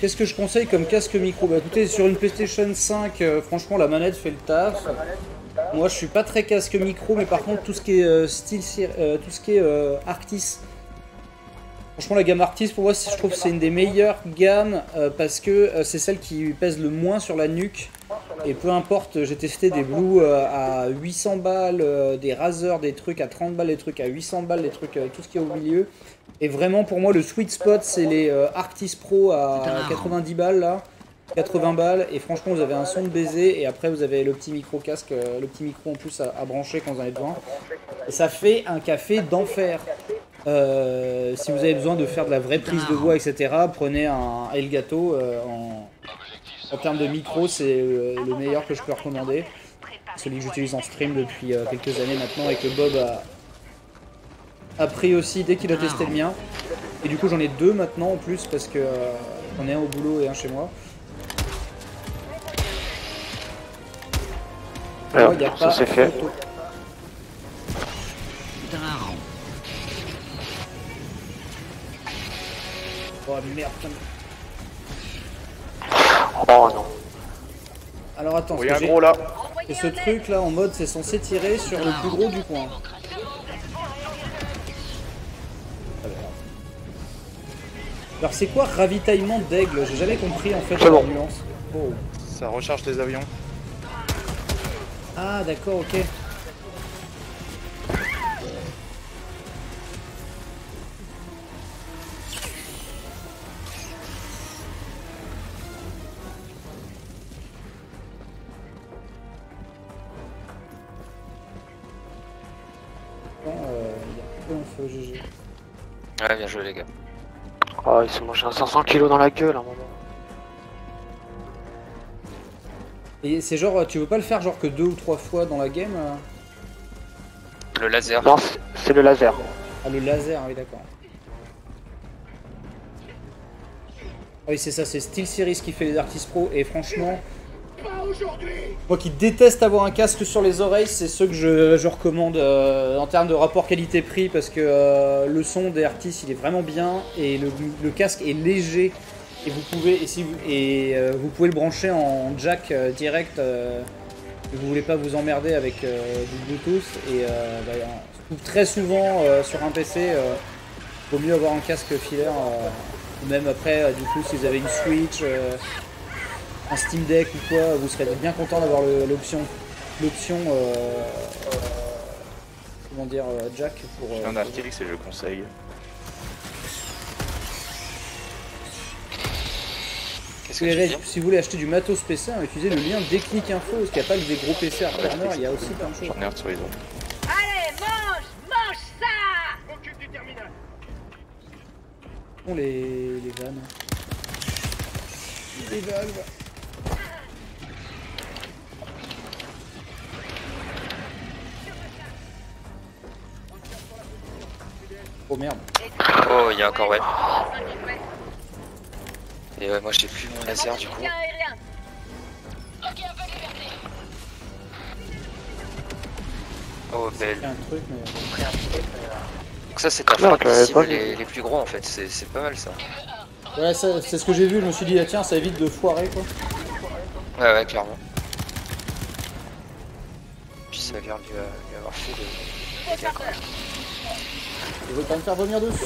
Qu'est-ce que je conseille comme casque micro Bah écoutez, sur une PlayStation 5, euh, franchement la manette fait le taf. Moi je suis pas très casque micro, mais par contre tout ce qui est euh, style, euh, tout ce qui est euh. Franchement la gamme Arctis pour moi je trouve que c'est une des meilleures gammes parce que c'est celle qui pèse le moins sur la nuque. Et peu importe, j'ai testé des Blue à 800 balles, des Razer, des trucs à 30 balles, des trucs à 800 balles, des trucs tout ce qui est au milieu. Et vraiment pour moi le sweet spot c'est les euh, Arctis Pro à 90 balles là. 80 balles et franchement vous avez un son de baiser et après vous avez le petit micro casque, euh, le petit micro en plus à, à brancher quand vous en avez besoin. Et ça fait un café d'enfer. Euh, si vous avez besoin de faire de la vraie prise de voix, etc., prenez un Elgato. euh, en, en termes de micro, c'est euh, le meilleur que je peux recommander. Celui que j'utilise en stream depuis quelques années maintenant et que Bob a, a pris aussi dès qu'il a testé le mien. Et du coup j'en ai deux maintenant en plus parce que euh, j'en ai un au boulot et un chez moi. Alors, y a ça pas c'est fait. photo. Oh merde. Oh non. Alors attends, Oui, ce que un gros là. Et ce truc là en mode c'est censé tirer sur le plus gros du coin. Alors c'est quoi ravitaillement d'aigle J'ai jamais compris en fait la bon. nuance. Oh. Ça recharge les avions. Ah d'accord ok. Euh, il y a plus en feu GG. Ouais, bien joué les gars. Oh, il s'est mangé un 500 kilos dans la gueule à un moment. Et c'est genre, tu veux pas le faire genre que deux ou trois fois dans la game euh Le laser. Non, c'est- le laser. Ah le laser, oui d'accord. Ah oui c'est ça, c'est Steel Series qui fait les Artis Pro et franchement... Moi qui déteste avoir un casque sur les oreilles, c'est ceux que je, recommande euh, en termes de rapport qualité-prix parce que euh, le son des Artis il est vraiment bien et le, casque est léger et vous pouvez et euh, vous pouvez le brancher en jack direct vous voulez pas vous emmerder avec du Bluetooth et bah, très souvent sur un PC vaut mieux avoir un casque filaire même après du coup si vous avez une Switch un Steam Deck ou quoi vous serez bien content d'avoir le- l'option l'option euh, euh, comment dire euh, jack pour J'ai un Arctix et je conseille. Si que vous, voulez, dis si vous voulez acheter du matos PC, hein, utilisez le lien Déclic Info, parce qu'il n'y a pas que des gros PC à corner, il y a aussi plein de choses. J'en ai un sur les autres. Allez, mange Mange ça Occupe du terminal. Bon, les, les vannes. Les valves. Oh merde. Oh, il y a encore, ouais. Et ouais, moi j'ai plus mon laser du coup. Oh, belle. Donc ça, c'est ta frappe qui pas cible les, les plus gros en fait. C'est c'est pas mal ça. Ouais, ça- c'est ce que j'ai vu, je me suis dit, ah, tiens, ça évite de foirer quoi. Ouais, ouais, clairement. Puis ça a l'air de lui, lui avoir fait des dégâts quand même. Je veux pas me faire vomir dessus.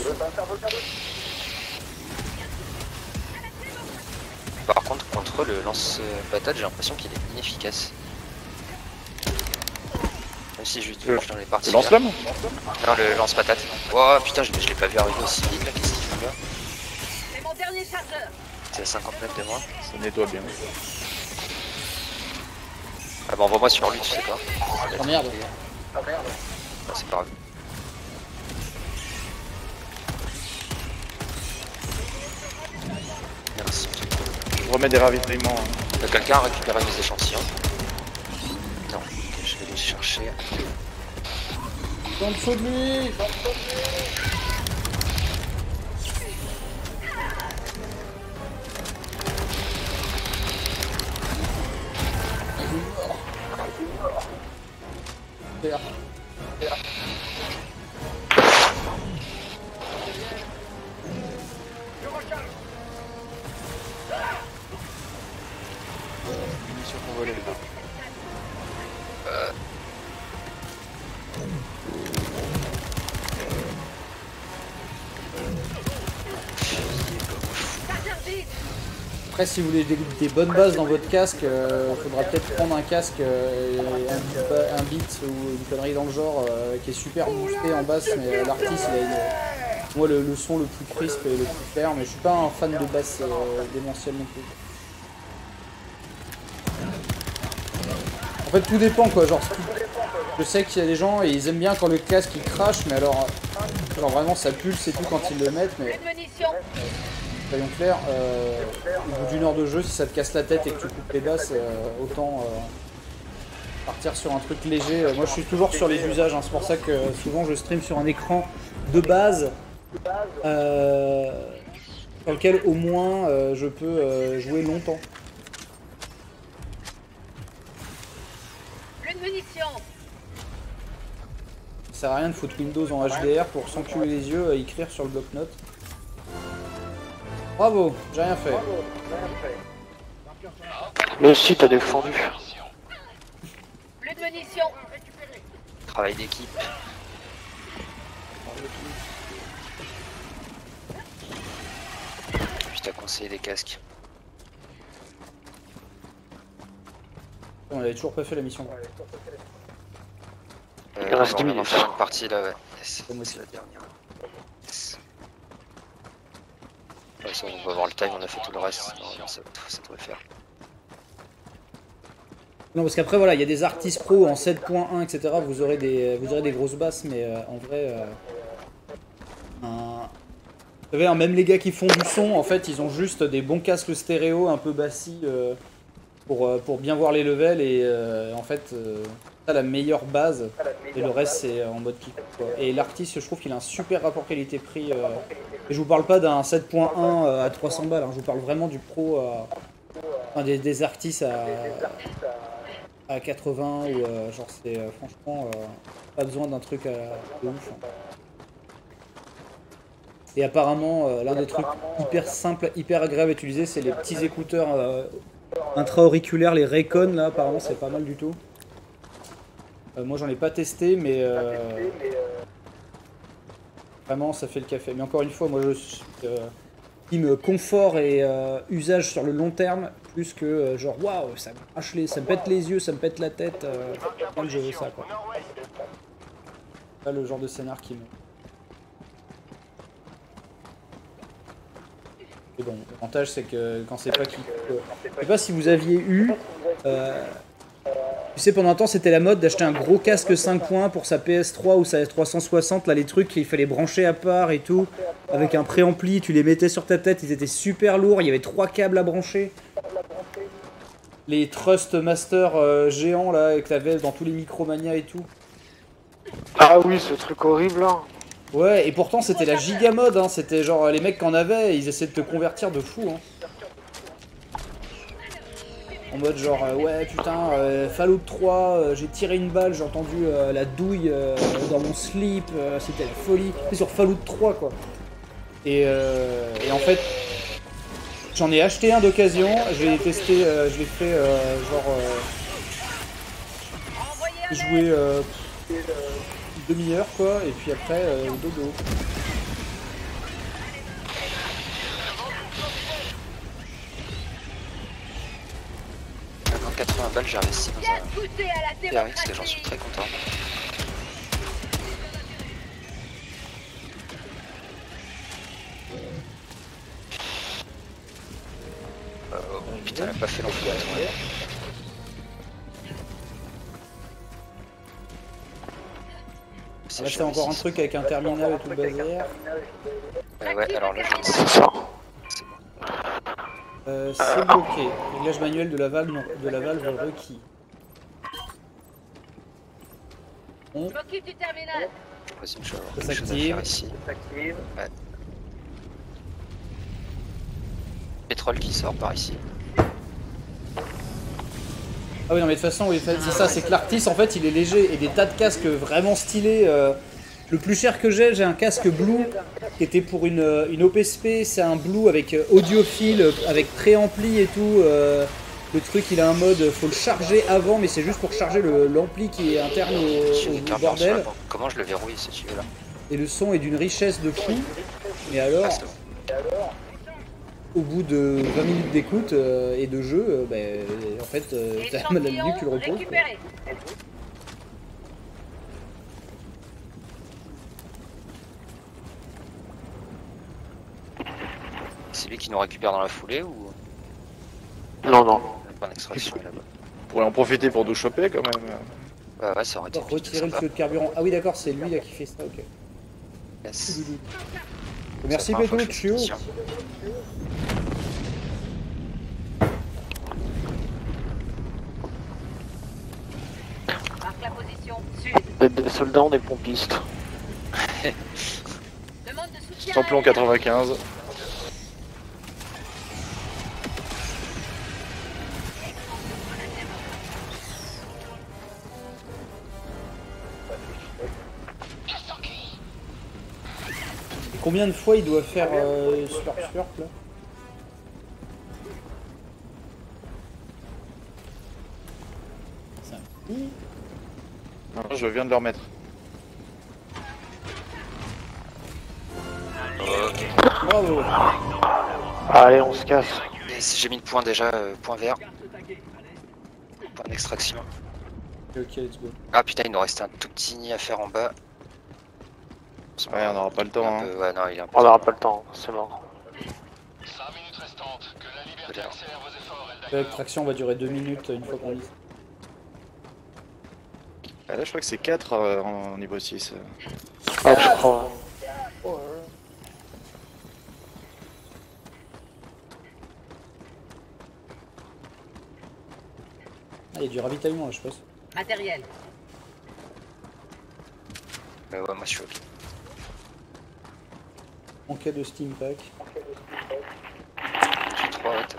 Par contre, contre le lance-patate, j'ai l'impression qu'il est inefficace. Même si je touche dans les parties. Le lance-flamme Non, le lance-patate. Oh putain, je, je l'ai pas vu arriver aussi vite là, qu'est-ce qu'il fait là C'est mon dernier chargeur. C'est à 50 mètres de moi. Ça nettoie bien. Ah bah envoie-moi sur lui, tu sais pas. Oh merde. Ah, c'est pas grave. Merci. Je remets des ravitaillements. hein. T'as quelqu'un à récupérer mes échantillons? Non, ok, je vais les chercher. En dessous de lui Après, si vous voulez des, bonnes bases dans votre casque, il faudra peut-être prendre un casque, euh, un, un, beat ou une connerie dans le genre euh, qui est super boosté en basse, mais l'artiste, il a moi le, le, son le plus crisp et le plus ferme. Je suis pas un fan de basse démentielle non plus. En fait, tout dépend quoi. Genre, je sais qu'il y a des gens et ils aiment bien quand le casque il crache, mais alors, genre vraiment ça pulse et tout quand ils le mettent, mais soyons clairs, euh, au bout d'une heure de jeu, si ça te casse la tête et que tu coupes les basses, euh, autant euh, partir sur un truc léger. Euh, Moi, je suis toujours sur les usages, hein, c'est pour ça que souvent je stream sur un écran de base sur lequel au moins je peux jouer longtemps. Une munition. Ça sert à rien de foutre Windows en HDR pour s'enculer les yeux et écrire sur le bloc-notes. Bravo, j'ai rien fait. Mais aussi, t'as défendu. Plus de munitions. Travail d'équipe. Je t'ai conseillé des casques. On avait toujours pas fait la mission. Euh, Il reste on va 10 en minutes. faire une partie là, ouais. Yes, Comme aussi. C'est la dernière. Yes. Ouais, ça, on va voir le time, on a fait tout le reste. Normalement, ça, ça devrait faire. Non, parce qu'après, voilà, il y a des artistes pro en 7.1, etc. Vous aurez des, vous aurez des grosses basses, mais euh, en vrai. euh, un- Vous savez, hein, même les gars qui font du son, en fait, ils ont juste des bons casques stéréo un peu bassis euh, pour, euh, pour bien voir les levels et euh, en fait, euh, ça la meilleure base. Et le reste, c'est en mode kick. quoi. Et l'artiste, je trouve qu'il a un super rapport qualité-prix. euh, et je vous parle pas d'un 7.1 euh, à 300 balles, hein, je vous parle vraiment du pro à. enfin, des, des artistes à à 80 ou genre c'est franchement pas besoin d'un truc de ouf. hein. Et apparemment l'un des trucs hyper simple, hyper agréable à utiliser c'est les petits écouteurs intra-auriculaires, les Raycon là apparemment c'est pas mal du tout. Euh, moi j'en ai pas testé mais euh, vraiment ça fait le café. Mais encore une fois moi je suis euh, team confort et usage sur le long terme plus que genre waouh ça me les, ça me pète les yeux, ça me pète la tête. Je veux ça quoi. Pas le genre de scénar qui me. Bon, l'avantage c'est que quand c'est pas qui. je sais pas si vous aviez eu. euh, tu sais, pendant un temps, c'était la mode d'acheter un gros casque 5 points pour sa PS3 ou sa 360, là, les trucs qu'il fallait brancher à part et tout, avec un préampli, tu les mettais sur ta tête, ils étaient super lourds, il y avait trois câbles à brancher. Les Trust Master euh, géants, là, que t'avais dans tous les Micromania et tout. Ah oui, ce truc horrible là. Ouais, et pourtant, c'était la giga mode, hein, c'était genre, les mecs qui en avaient, ils essaient de te convertir de fou, hein. En mode genre, euh, ouais, putain, euh, Fallout 3, euh, j'ai tiré une balle, j'ai entendu la douille dans mon slip, c'était la folie. C'est sur Fallout 3, quoi. Et, euh, et en fait, j'en ai acheté un d'occasion, je l'ai testé, euh, je l'ai fait euh, genre. Euh, jouer euh, demi-heure, quoi, et puis après, euh, dodo. 80 balles, j'ai investi dans j'en suis très content. Euh, bon, putain, elle a pas fait l'enfant. Là, c'est encore un truc avec un terminal et tout le bazar. Euh, ouais, alors là, je ne sais C'est ça. C'est bon. Euh, c'est bloqué. Réglage manuel de la valve, non- de la valve requis. Je m'occupe du terminal. Vas-y, je vais avoir Ça quelque chose à s'active. faire ici. Ouais. Pétrole qui sort par ici. Ah oui, non, mais de toute façon, oui, c'est ça, c'est que l'artiste, en fait, il est léger et des tas de casques vraiment stylés. euh, le plus cher que j'ai, j'ai un casque Blue qui était pour une, euh, une OPSP. C'est un Blue avec euh, audiophile, avec préampli et tout. euh, le truc, il a un mode, faut le charger avant, mais c'est juste pour charger le- l'ampli qui est interne au, bordel. Comment je le verrouille ce tuyau là? Et le son est d'une richesse de fou. Mais alors, Ah. Au bout de 20 minutes d'écoute euh, et de jeu, euh, ben, en fait, euh, t'as mal à le nuque, tu le reposes. C'est lui qui nous récupère dans la foulée ou? Non, non. point d'extraction là-bas On pourrait en profiter pour nous choper quand même. Ouais, ouais, ça aurait été retirer le feu de carburant. Ah oui, d'accord, c'est lui là qui fait ça, ok. Yes. Merci cette mission. Marque la position. Sud. Des, des soldats, on est pompistes. Demande de soutien. Samplon aérien. 95. Combien de fois il doit faire euh, Slurp Slurp là C'est un fou. Non, je viens de le remettre. Bravo Allez, on se casse. Yes, J'ai mis le point déjà, euh, point vert. Point d'extraction. Ok, let's go. Ah putain, il nous reste un tout petit nid à faire en bas. Ouais, on n'aura pas le temps. Hein. peu- ouais, non, il est. On n'aura pas le temps, c'est mort. 5 minutes restantes. Que la liberté accélère vos efforts. L'extraction va durer 2 minutes une fois qu'on lit. Ah, là, je crois que c'est 4 en niveau 6. Ah, je crois. Ah, il y a du ravitaillement là, je pense. Matériel. Mais ouais, moi je suis ok. En cas de steam pack. J'ai 3 ouais, t'as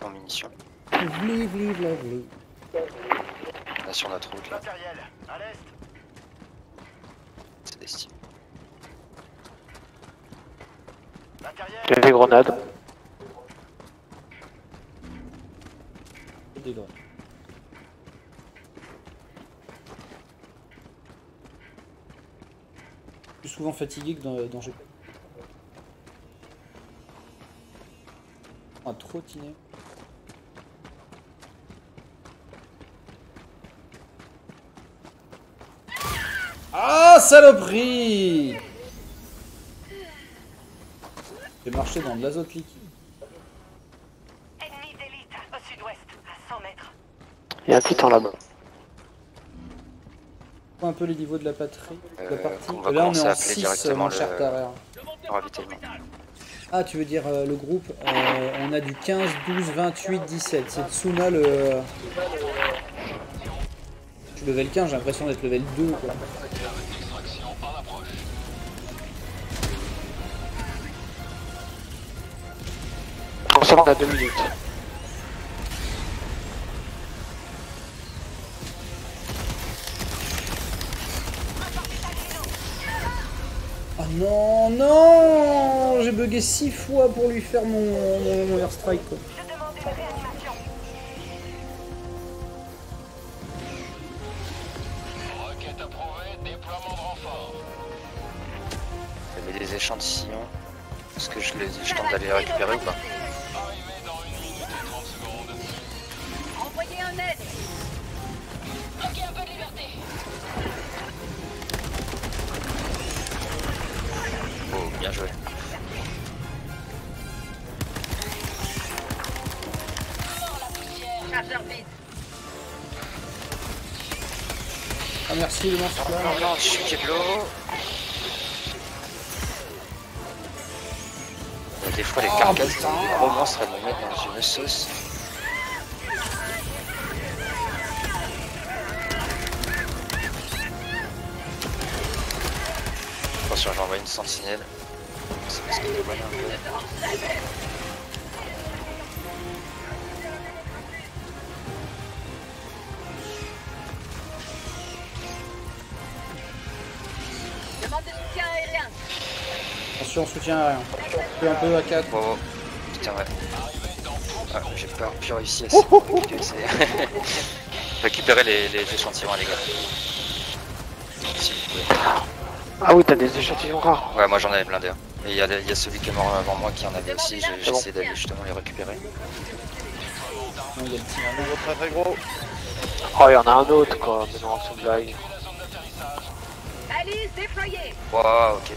pas en munitions. Vli, vli, vla, vli. Là sur notre route là, Matériel, à l'est. c'est des. Matériel. Y a des grenades. Des gras. Plus souvent fatigué que dans, dans GP. Un trottinet. Ah, saloperie J'ai marché dans de l'azote liquide. Ennemi d'élite au sud-ouest, à 100 mètres. Il y a un titan là-bas. un peu les niveaux de la patrie, de la Euh, partie. on va Là, on est à en appeler 6, directement mon cher le-. Ah, tu veux dire euh, le groupe euh, On a du 15, 12, 28, 17. C'est Tsuna le. Je suis level 15, j'ai l'impression d'être level 2. Quoi. Extraction en approche. On s'en va à 2 minutes. Ah non, non J'ai bugué 6 fois pour lui faire mon, mon, mon airstrike. Quoi. J'avais des échantillons. Est-ce que je, les, je tente d'aller les récupérer ou pas? Sauce. Attention, j'envoie une sentinelle. C'est parce qu'il est bon un peu. Demande de soutien aérien. Attention, soutien aérien. Fais un peu à 4. Oh, oh. putain, ouais. Ah, j'ai pas pu réussir à récupérer, c'est- récupérer les, les échantillons, les gars. Si vous pouvez. Ah oui, t'as des échantillons rares. Ouais, moi j'en avais blindé. un. Et il y, a il y a celui qui est mort avant moi qui en avait aussi, j'ai- j'essaie d'aller justement les récupérer. Y a Un nouveau très très gros. Oh, il y en a un autre quoi, mais non, c'est une blague. Alice déployée. Waouh, ok.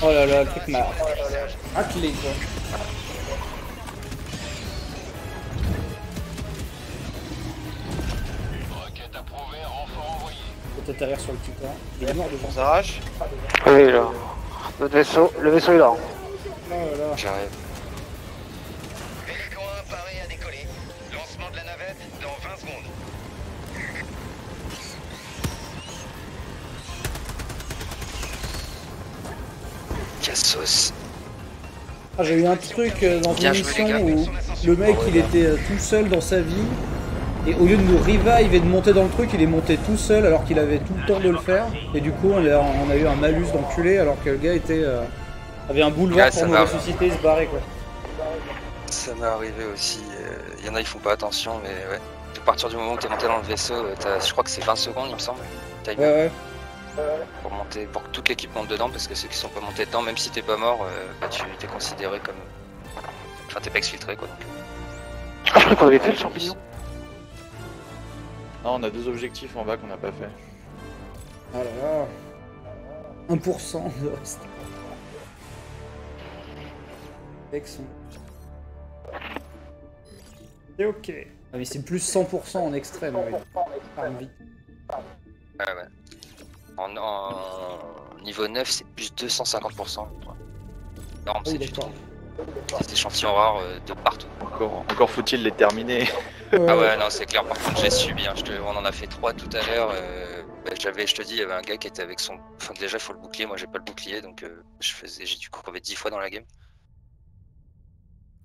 Oh là là, le truc m'a raclé quoi. Requête approuvée, renfort envoyé. Faut atterrir sur le Titan. Il est mort devant On ça. s'arrache. Oui, là. Notre vaisseau, le vaisseau est là. Oh là là. J'arrive. Ah, j'ai eu un truc euh, dans une mission où le mec il était euh, tout seul dans sa vie et au lieu de nous revive et de monter dans le truc, il est monté tout seul alors qu'il avait tout le temps de le faire et du coup on a, on a eu un malus d'enculé alors que le gars était euh, avait un boulevard Ouais, pour nous ressusciter et se barrer quoi. Ça m'est arrivé aussi. Il y en a, ils font pas attention, mais ouais. À partir du moment où t'es monté dans le vaisseau, je crois que c'est 20 secondes, il me semble. Ouais ouais. Pour monter, pour que toute l'équipe monte dedans, parce que ceux qui sont pas montés dedans, même si t'es pas mort, euh, bah, tu t'es considéré comme. Enfin, t'es pas exfiltré quoi. donc. Ah, je crois qu'on avait fait le champignon. Non, on a deux objectifs en bas qu'on n'a pas fait. Ah là là. 1% de reste. Avec son. C'est ok. Ah mais c'est plus 100% en extrême. Ah, vite. Ouais. En, en niveau 9, c'est plus 250%. quoi. Énorme, Oui, c'est échantillons rares euh, de partout. Encore, encore faut-il les terminer. Ah ouais, non, c'est clair. Par contre, j'ai subi. Hein. Te- On en a fait trois tout à l'heure. euh, bah, J'avais, je te dis, il y avait un gars qui était avec son. Enfin, déjà, il faut le bouclier. Moi, j'ai pas le bouclier, donc euh, je faisais, j'ai dû crever 10 fois dans la game.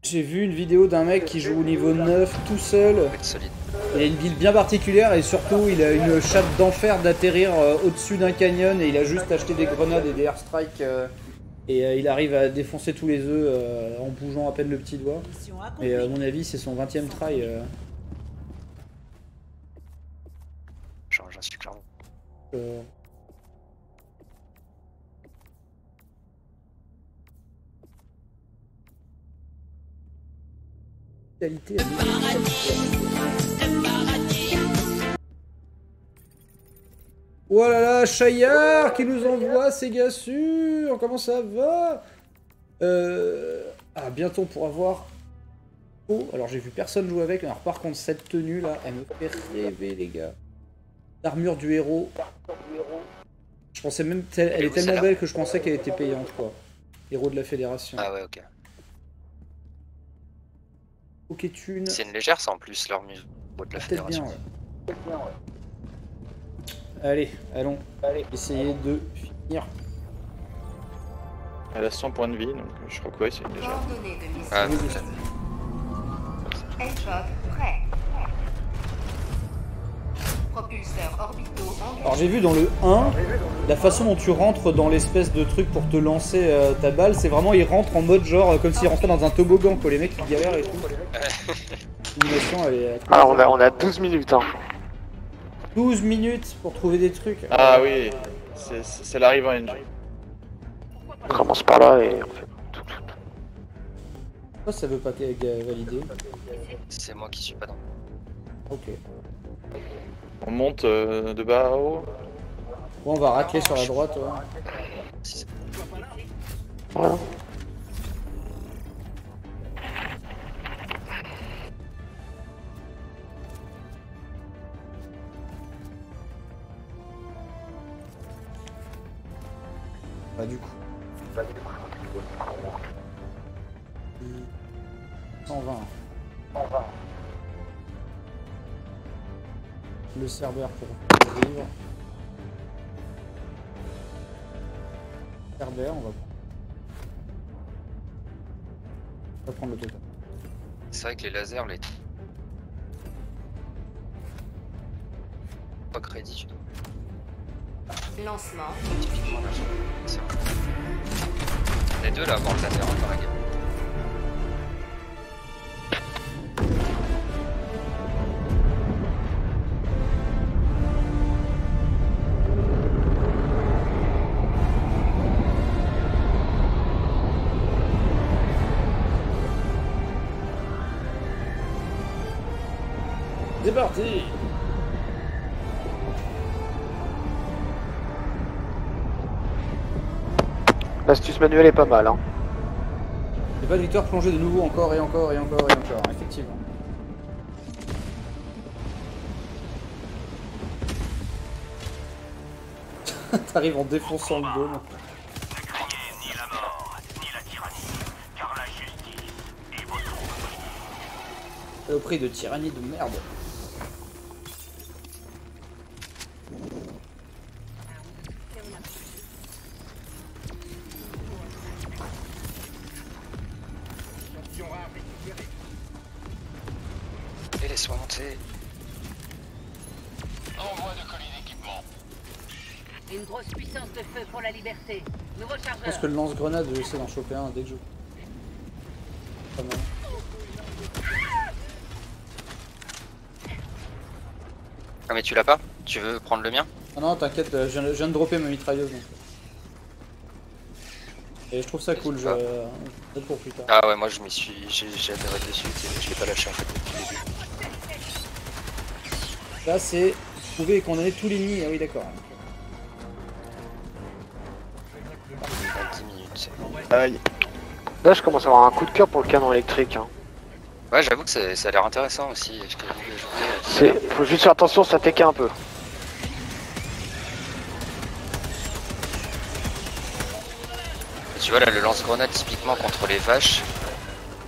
J'ai vu une vidéo d'un mec qui joue au niveau 9 tout seul. Il a une build bien particulière et surtout il a une chatte d'enfer d'atterrir euh, au-dessus d'un canyon et il a juste acheté des grenades et des airstrikes euh, et euh, il arrive à défoncer tous les œufs en bougeant à peine le petit doigt. Et à mon avis c'est son 20ème try. clairement. euh. Qualité Oh là là, Chaillard qui nous envoie ses gars sûrs, comment ça va euh... Ah, bientôt on pourra voir. Oh, alors j'ai vu personne jouer avec, alors par contre cette tenue là, elle me fait rêver les gars. L'armure du héros. Je pensais même, tel- elle est tellement belle que je pensais qu'elle était payante quoi. Héros de la fédération. Ah ouais, ok. C'est une légère, ça en plus, leur musique de la fédération. bien, ouais. Allez, allons. Allez, essayez de finir. Elle a 100 points de vie, donc je crois que ouais, c'est mission. Ah, prêt. Alors j'ai vu dans le 1, la façon dont tu rentres dans l'espèce de truc pour te lancer euh, ta balle, c'est vraiment il rentre en mode genre euh, comme s'il rentrait dans un toboggan quoi, les mecs qui galèrent et tout. L'animation elle est... Alors, on a, on a 12 minutes. Hein. 12 minutes pour trouver des trucs. Ah oui, c'est en engine. On commence par là et on fait. Pourquoi ça veut pas validé C'est moi qui suis pas dans. Ok. On monte euh, de bas à haut. Bon on va racler sur la droite. Si c'est- Voilà. Bah du coup. 120. Le serveur pour vivre. Serveur, on va on va prendre le total. C'est vrai que les lasers, les. Pas crédit, tu dois. Lancement. Typiquement, là, c'est vrai. Les deux là avant le laser hein, dans Manuelle est pas mal. Hein. De victoire plongée de nouveau encore et encore et encore et encore, effectivement. T'arrives en défonçant le dôme. Au prix de tyrannie de merde. Feu pour la liberté. Nouveau Je pense que le lance-grenade, je vais essayer d'en choper un dès que je. Pas mal. Ah mais tu l'as pas? Tu veux prendre le mien? Ah non, t'inquiète, euh, je viens, je viens de dropper ma mitrailleuse. donc. Et je trouve ça cool, je. euh, Peut-être pour plus tard. Ah ouais moi je m'y suis. J'ai adhéré dessus, je l'ai pas lâché en fait depuis le début. Là, c'est trouver et condamner tous les nids. Ah oui, d'accord. 10 minutes. Aïe. Là, je commence à avoir un coup de cœur pour le canon électrique. Hein. Ouais j'avoue que ça, ça a l'air intéressant aussi. Je t'ai vu le jouer. C'est... Faut juste faire attention, ça TK un peu. Tu vois là le lance-grenade typiquement contre les vaches,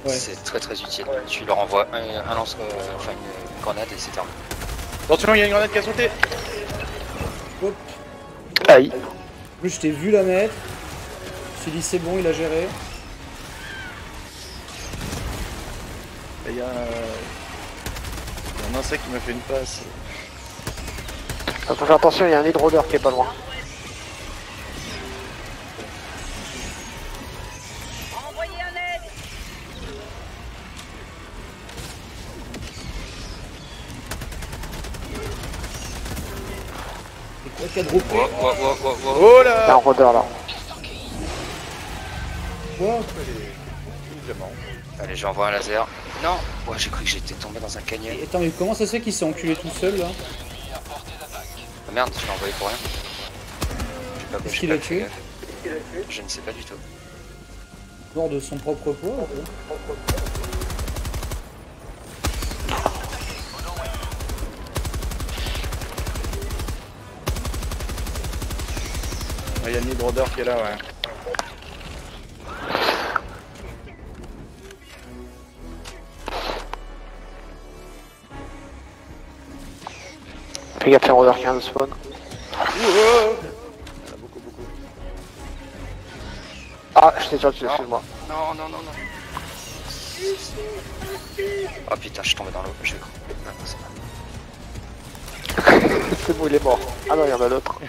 Ouais. c'est très très utile. Tu leur envoies un, un lance, euh, enfin une, une grenade et c'est terminé. Attention, il y a une grenade qui a sauté. Hop. Aïe. Plus, je t'ai vu la mettre. Suis dit, c'est bon, il a géré. Et Il y a un... il y a un insecte qui m'a fait une passe. Faut faire attention, il y a un hydrodeur qui est pas loin. Envoyez un aide. C'est quoi Allez j'envoie un laser. Non Ouais j'ai cru que j'étais tombé dans un canyon. Et Attends, mais comment ça se fait qu'il s'est enculé tout seul là Ah, merde je l'ai envoyé pour rien. J'ai pas- Qu'est-ce j'ai qu'il pas a fait tué. Je ne sais pas du tout. Mort de son propre poids quoi Ah, Il y a une hydrodeur qui est là, ouais. Fais gaffe, il y a un rôdeur qui vient de spawn. Il y en a beaucoup, beaucoup. Ah, je t'ai déjà dessus, excuse-moi. Non non non non. Oh putain je suis tombé dans l'eau. Je vais crever. C'est C'est bon, il est mort. Ah non, il y en a d'autres.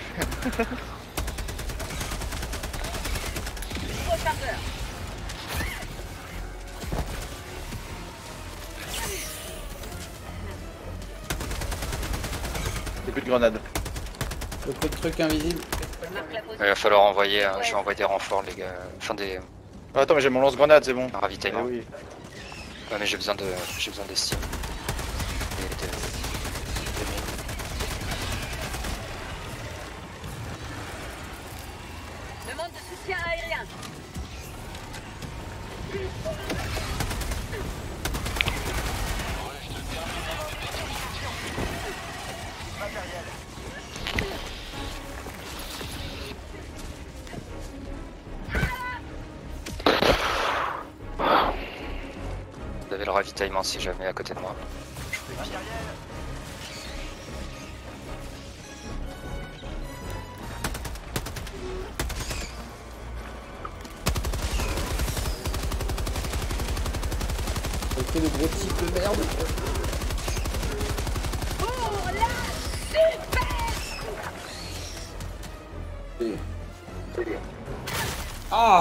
plus de grenades. Le de la position. Il va falloir envoyer, euh, je vais envoyer des renforts les gars. Enfin des Ah, attends, mais j'ai mon lance-grenade, c'est bon. un ravitaillement. Eh oui. Ouais mais j'ai besoin de. J'ai besoin d'estime.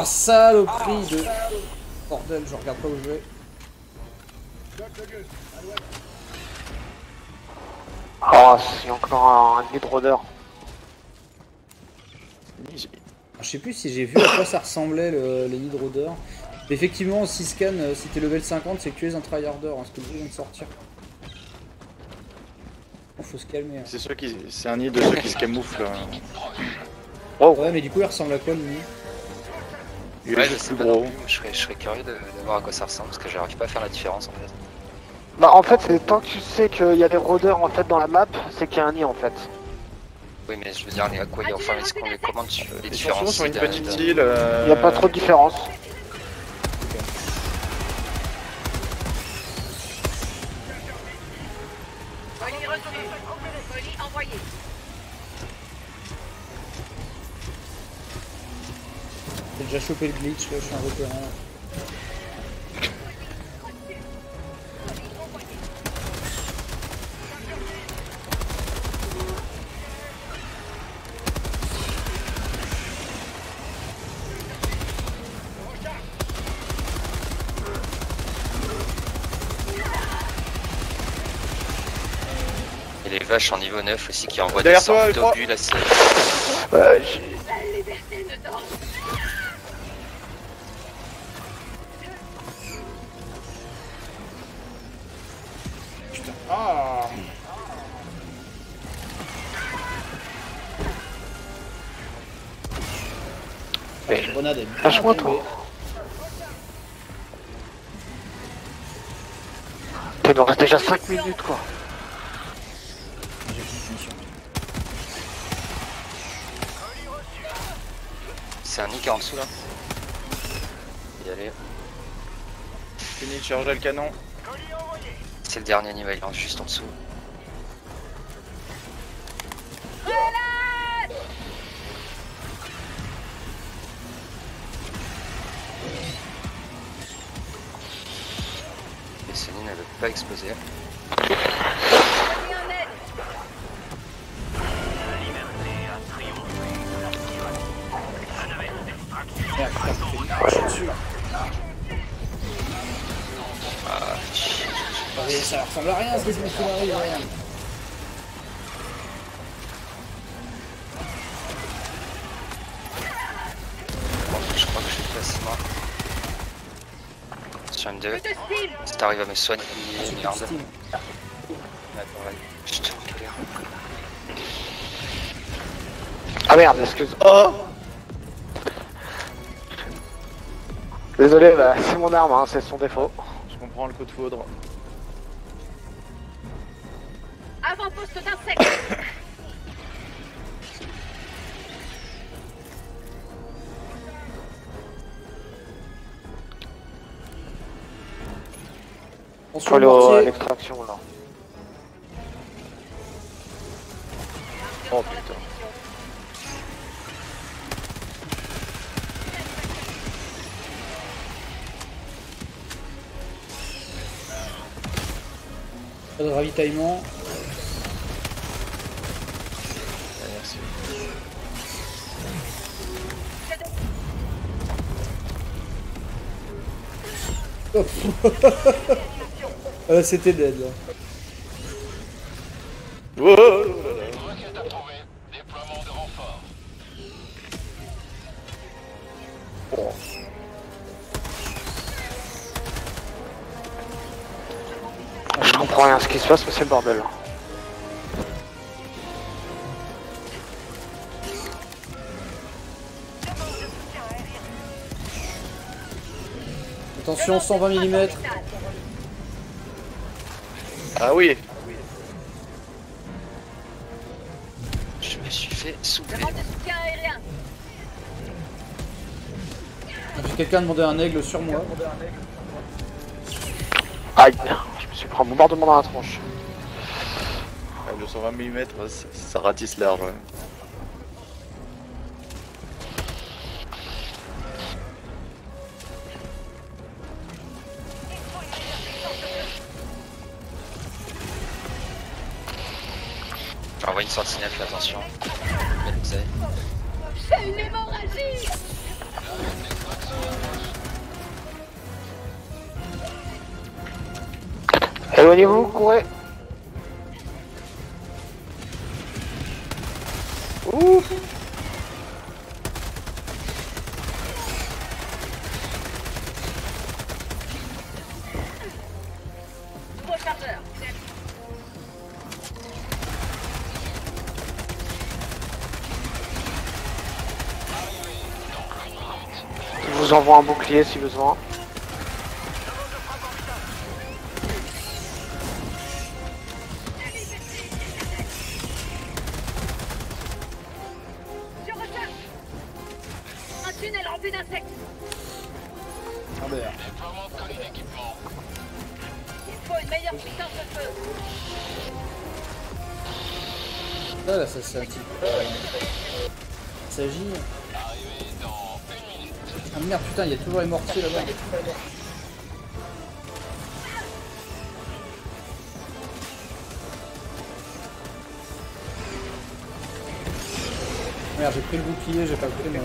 Saloperie de. Bordel, je regarde pas où je vais. Ah, c'est encore un, un hydrodeur. Je sais plus si j'ai vu à quoi ça ressemblait le, les hydrodeurs. Effectivement, si scan, euh, si t'es level 50, c'est que tu es un tryharder, hein, ce que je viens de sortir. faut se calmer. hein. C'est ceux qui, c'est un nid de ceux qui se camouflent. hein. Ouais, mais du coup, il ressemble à quoi le nid? Il est Ouais, je juste plus gros. plus. Je serais, je serais curieux de, de voir à quoi ça ressemble parce que j'arrive pas à faire la différence en fait. Bah en fait, c'est tant que tu sais qu'il y a des rôdeurs en fait dans la map, c'est qu'il y a un nid en fait. Oui, mais je veux dire, à quoi enfin, est-ce qu'on les commande sur les différences sur une petite île. euh, Il n'y a pas trop de différence. Déjà chopé le glitch, là, je suis un vétéran. Et les vaches en niveau 9 aussi qui envoient des sortes d'obus là, c'est... Grenade est bien Lâche-moi toi. Il nous reste déjà 5 minutes quoi. c'est un nick en dessous là. Y aller. Fini de charger le canon. C'est le dernier niveau, il est juste en dessous. Ah, mais ça ressemble à rien ce qui se arrive, rien. T'arrives à me soigner, merde. Attends, galère. Ah merde, excuse. Oh Désolé, bah, c'est mon arme, hein, c'est son défaut. Je comprends le coup de foudre. Avant-poste d'insectes. À l'extraction là. Oh putain. Pas de ravitaillement. Ah, merci. Euh, C'était dead là. Oh, renfort. Je comprends rien à ce qui se passe, mais c'est le bordel. Attention, 120 mm. Ah oui. Je me suis fait soulever. Quelqu'un demandait un aigle sur moi. Aïe, je me suis pris un bombardement dans la tronche. Le 120 mm, ça, ça ratisse large. Sentinelle, fais attention. J'ai une hémorragie. Éloignez-vous, courez envoie un bouclier si besoin. Toujours les mortiers là-bas. Merde, j'ai pris le bouclier, j'ai pas pris mon.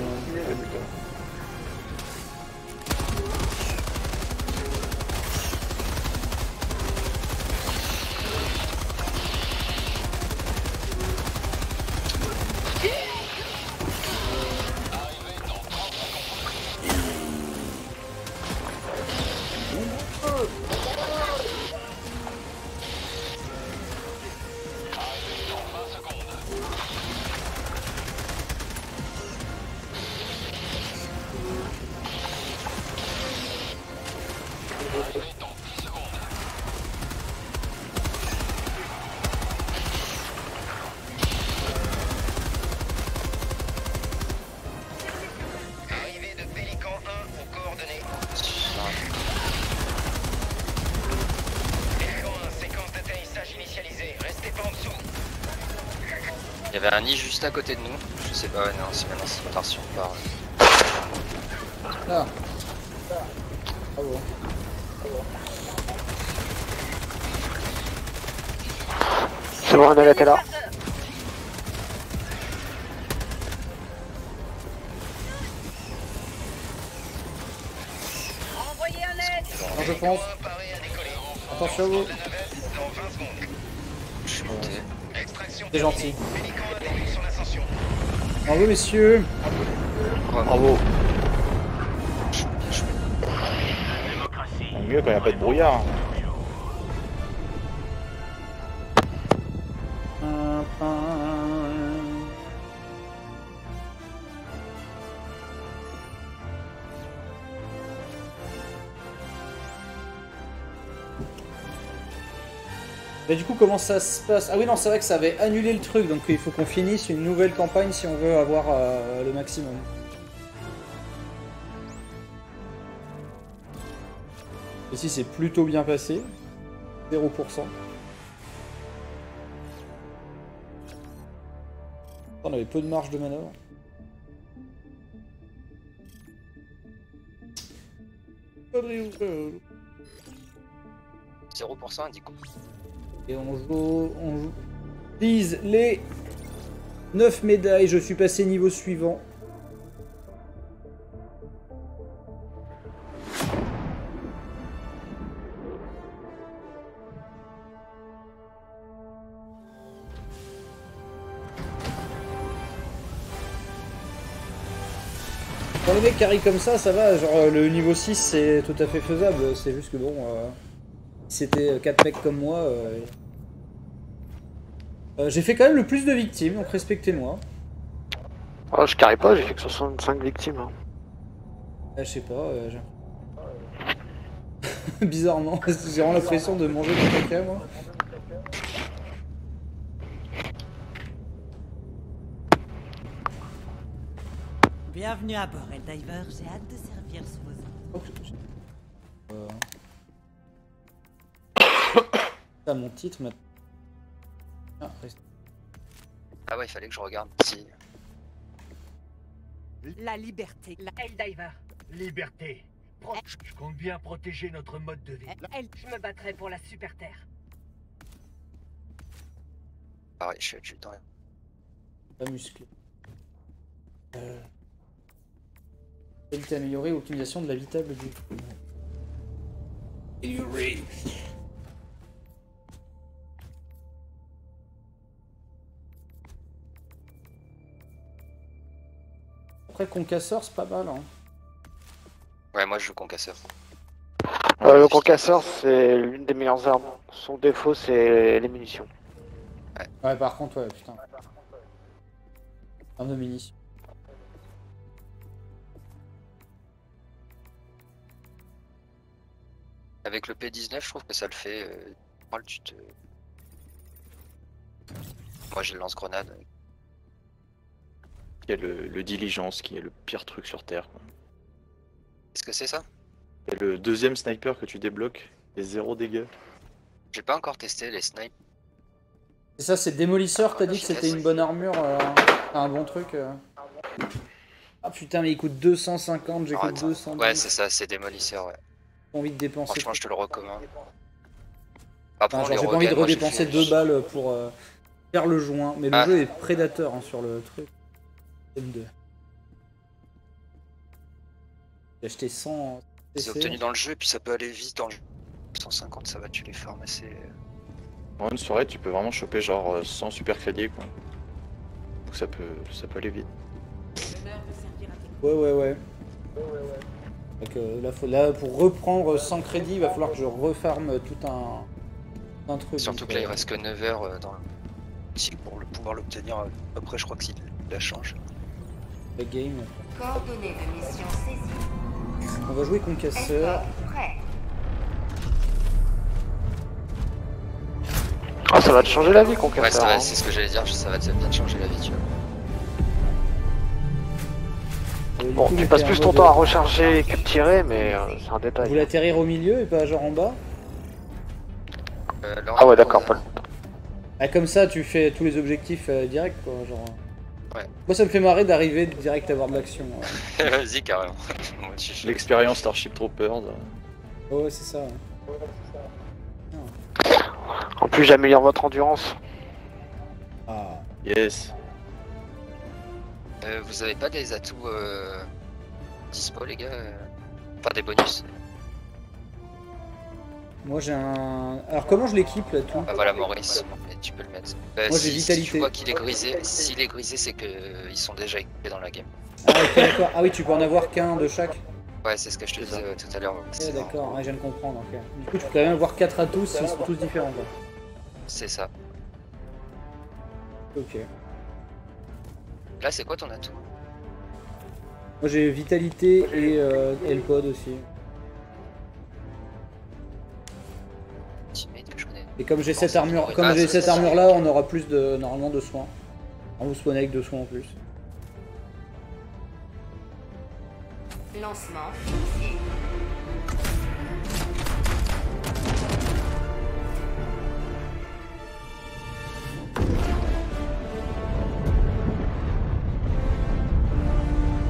Il y avait un nid juste à côté de nous. Je sais pas, ouais, non, c'est maintenant c'est parti, on part. Là. Bravo. C'est bon, on était là. Envoyez un aide Non, je pense. Paré à décoller. Attention à vous. La navette dans 20 secondes. Je suis monté. Gentil. Bravo, messieurs. Bravo. Mieux quand il n'y a pas de brouillard. Mais du coup, comment ça se passe? Ah oui, non, c'est vrai que ça avait annulé le truc, donc il faut qu'on finisse une nouvelle campagne si on veut avoir euh, le maximum. Ici, c'est plutôt bien passé? 0%. On avait peu de marge de manœuvre. 0% indique. Et on joue, on joue. Vise les 9 médailles, je suis passé niveau suivant. Pour les mecs arrivent comme ça, ça va, genre euh, le niveau 6 c'est tout à fait faisable, c'est juste que bon, euh, si c'était 4 mecs comme moi, euh, euh, j'ai fait quand même le plus de victimes, donc respectez-moi. Oh, je carry pas, j'ai fait que 65 victimes. hein. Ah, je sais pas, euh, j'ai- Bizarrement, j'ai vraiment l'impression de manger du caca moi. Bienvenue à bord, Eldiver. J'ai hâte de servir sous vos ordres. Oh, Euh. Ah, mon titre maintenant. Ah, reste- Ah ouais, il fallait que je regarde si. La liberté. La Helldiver. Liberté. Pro- Je compte bien protéger notre mode de vie. Elle, je me battrai pour la Super Terre. Pareil, je suis adjudant. pas musclé. Euh... Qualité améliorée, optimisation de la vie table du. Après, concasseur, c'est pas mal. Hein. Ouais, moi je joue concasseur. Euh, le concasseur, c'est l'une des meilleures armes. Son défaut, c'est les munitions. Ouais. par contre, ouais, putain. Arme de munitions. Avec le P19, je trouve que ça le fait. Euh. Moi j'ai le lance-grenade. Il y a le, le diligence qui est le pire truc sur Terre. quoi. Est-ce que c'est ça? Et le deuxième sniper que tu débloques est zéro dégâts. J'ai pas encore testé les snipes. Et ça, c'est démolisseur, t'as dit que c'était une bonne armure, euh, un bon truc. euh. Ah putain, mais il coûte 250, j'ai attends. 200. Ouais, c'est ça, c'est démolisseur, ouais. J'ai envie de dépenser. Franchement, je te le recommande. Après, Enfin, j'ai pas envie de redépenser fait- 2 balles pour euh, faire le joint, mais le Ah. jeu est prédateur hein, sur le truc. M2. J'ai acheté 100 C'est obtenu dans le jeu, et puis ça peut aller vite dans le jeu. 150, ça va, tu les farmes assez. En une soirée, tu peux vraiment choper genre euh, 100 super crédits quoi. Donc ça peut, ça peut aller vite. Ouais, ouais, ouais. Donc, euh, là, faut, là, pour reprendre 100 crédits, il va falloir que je refarme tout un, un truc. Surtout que là, il euh, reste que 9 heures euh, dans le pour le pouvoir l'obtenir. euh, Après, je crois que s'il la change. La game. Coordonnées de mission saisies. On va jouer concasseur. Ah, ça va te changer la vie, Ouais, ça va, hein. c'est ce que j'allais dire, ça va te bien te changer la vie, tu vois. Euh, Bon, coup, tu passes plus ton temps à euh, recharger les cubes tirés, mais euh, c'est un Vous détail. voulez atterrir au milieu et pas genre en bas Euh, Ah ouais, d'accord, Paul. Ah, comme ça, tu fais tous les objectifs euh, direct, quoi. Genre. Ouais. Moi, ça me fait marrer d'arriver direct à avoir de l'action. ouais. Vas-y, carrément. L'expérience Starship Troopers. Oh, ouais, c'est ça. ouais. En plus, j'améliore votre endurance. Ah. Yes. Euh, vous avez pas des atouts euh, dispo, les gars euh Enfin, des bonus? Moi, j'ai un. Alors, comment je l'équipe là tout? Ah voilà, Maurice, tu peux le mettre. Bah, Moi, si, j'ai si vitalité. tu vois qu'il est grisé, s'il est grisé, c'est que euh, ils sont déjà équipés dans la game. Ah, ok, d'accord. Ah, oui, tu peux en avoir qu'un de chaque. Ouais, c'est ce que je te disais tout à l'heure. Ouais, d'accord, ouais, je viens de comprendre. Du coup, tu peux quand même avoir 4 à tous s'ils sont tous différents. C'est ça. Ok. Là, c'est quoi ton atout? Moi, j'ai vitalité et euh, L-Pod aussi. Teammate que Et comme j'ai cette armure, comme j'ai cette armure là, on aura plus de normalement de soins. On vous spawnez avec deux soins en plus. Lancement.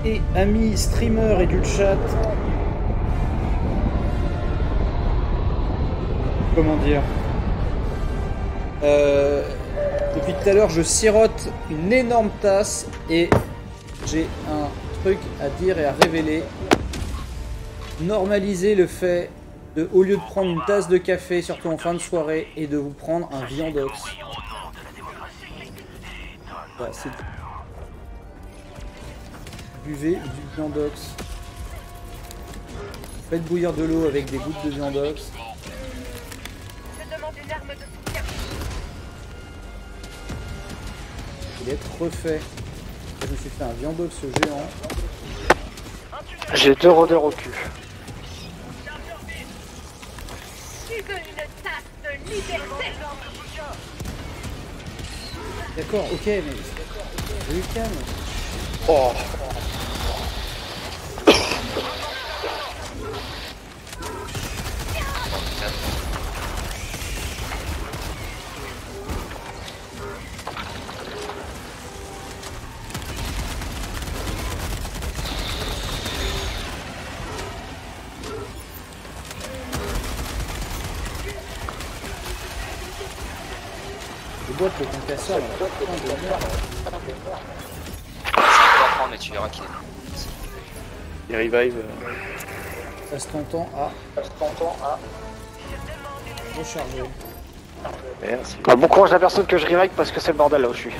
Et amis streamers et du chat. Comment dire? Euh, Depuis tout à l'heure, je sirote une énorme tasse et j'ai un truc à dire et à révéler. Normalisez le fait de, au lieu de prendre une tasse de café, surtout en fin de soirée, et de vous prendre un viandox. C'est buvez du viandox. Faites bouillir de l'eau avec des gouttes de viandox. Il est refait. Je me suis fait un viandox géant. J'ai deux rôdeurs au cul. D'accord, ok, mais. Je lui calme. Oh Les boîtes, le concasseur, là. Putain de merde. C'est un peu à prendre, mais tu verras qu'il est. Les revive. euh, Ça se t'entend à. Recharger. Merci. Ah, Bon courage à la personne que je revive parce que c'est le bordel là où je suis.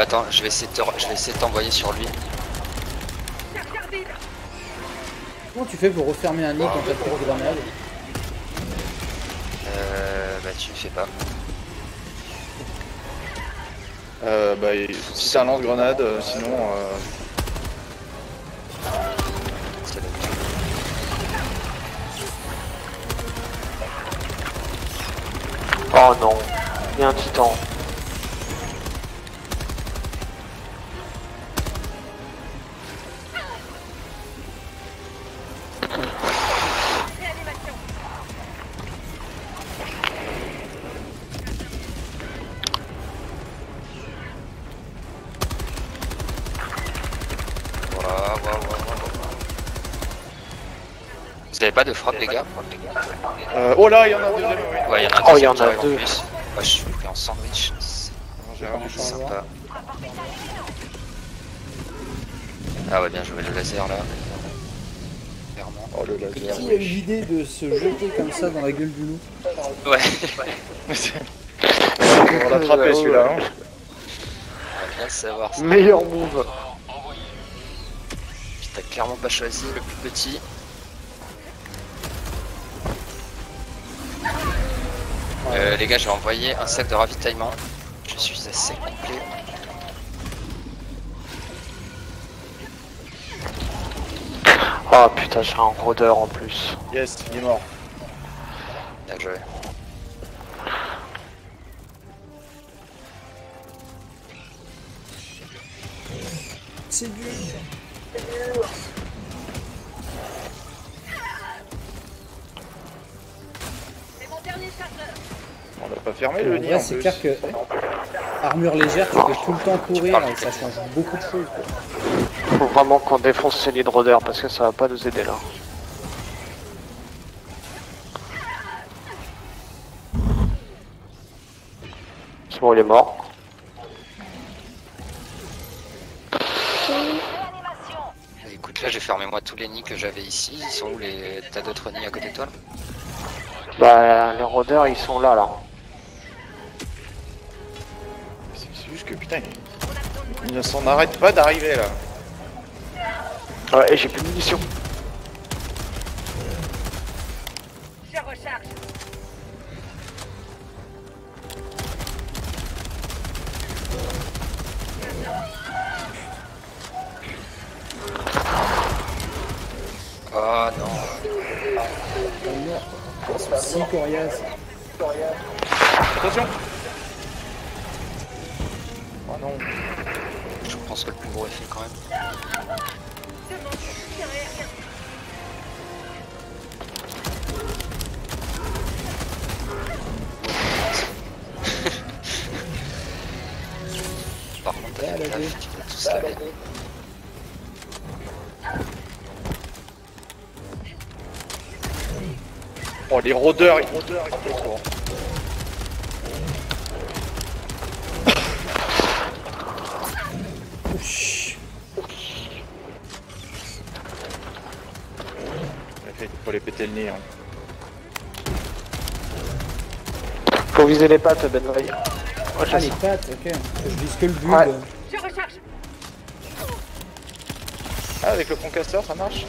Bah, attends, je vais essayer de te- je vais essayer de t'envoyer sur lui. Comment tu fais pour refermer un nid quand t'as plus de grenade Euh, bah tu le fais pas. Euh, bah, il- si c'est un lance-grenade, euh, sinon... Euh... Oh non, Euh, oh là, il y en a deux. Ouais, y en a. Oh, il y en a deux. Oh, ouais, je suis pris en sandwich. C'est sympa. Ah ouais, bien joué le laser là. Clairement. Oh, le. Qui a eu l'idée de se jeter comme ça dans la gueule du loup Ouais. On va l'attraper celui-là. Hein. On va bien savoir. Meilleur move. Puis t'as clairement pas choisi le plus petit. Les gars, j'ai envoyé un sac de ravitaillement. Je suis assez complet. Oh putain, j'ai un rôdeur en plus. Yes, il est mort. Bien joué. Fermé le nid c'est clair que armure légère, tu peux tout le temps courir et ça change beaucoup de choses. quoi. Faut vraiment qu'on défonce ces lits de rôdeurs parce que ça va pas nous aider là. C'est bon, il est mort. Écoute, là, j'ai fermé moi tous les nids que j'avais ici. Ils sont où les. T'as d'autres nids à côté de toi là? Bah, les rôdeurs ils sont là là. Il- ne s'en arrête pas d'arriver là. Ouais, et j'ai plus de munitions. Non. Je pense que le plus gros fait quand même. Par contre, tu peux tous laver. Oh les rôdeurs, les rôdeurs, ils sont viser les pattes, Ben Vaille. Oh, Ah, les pattes, ok. Je vise que le but. Ouais. Je recharge. Ah, avec le concasseur, ça marche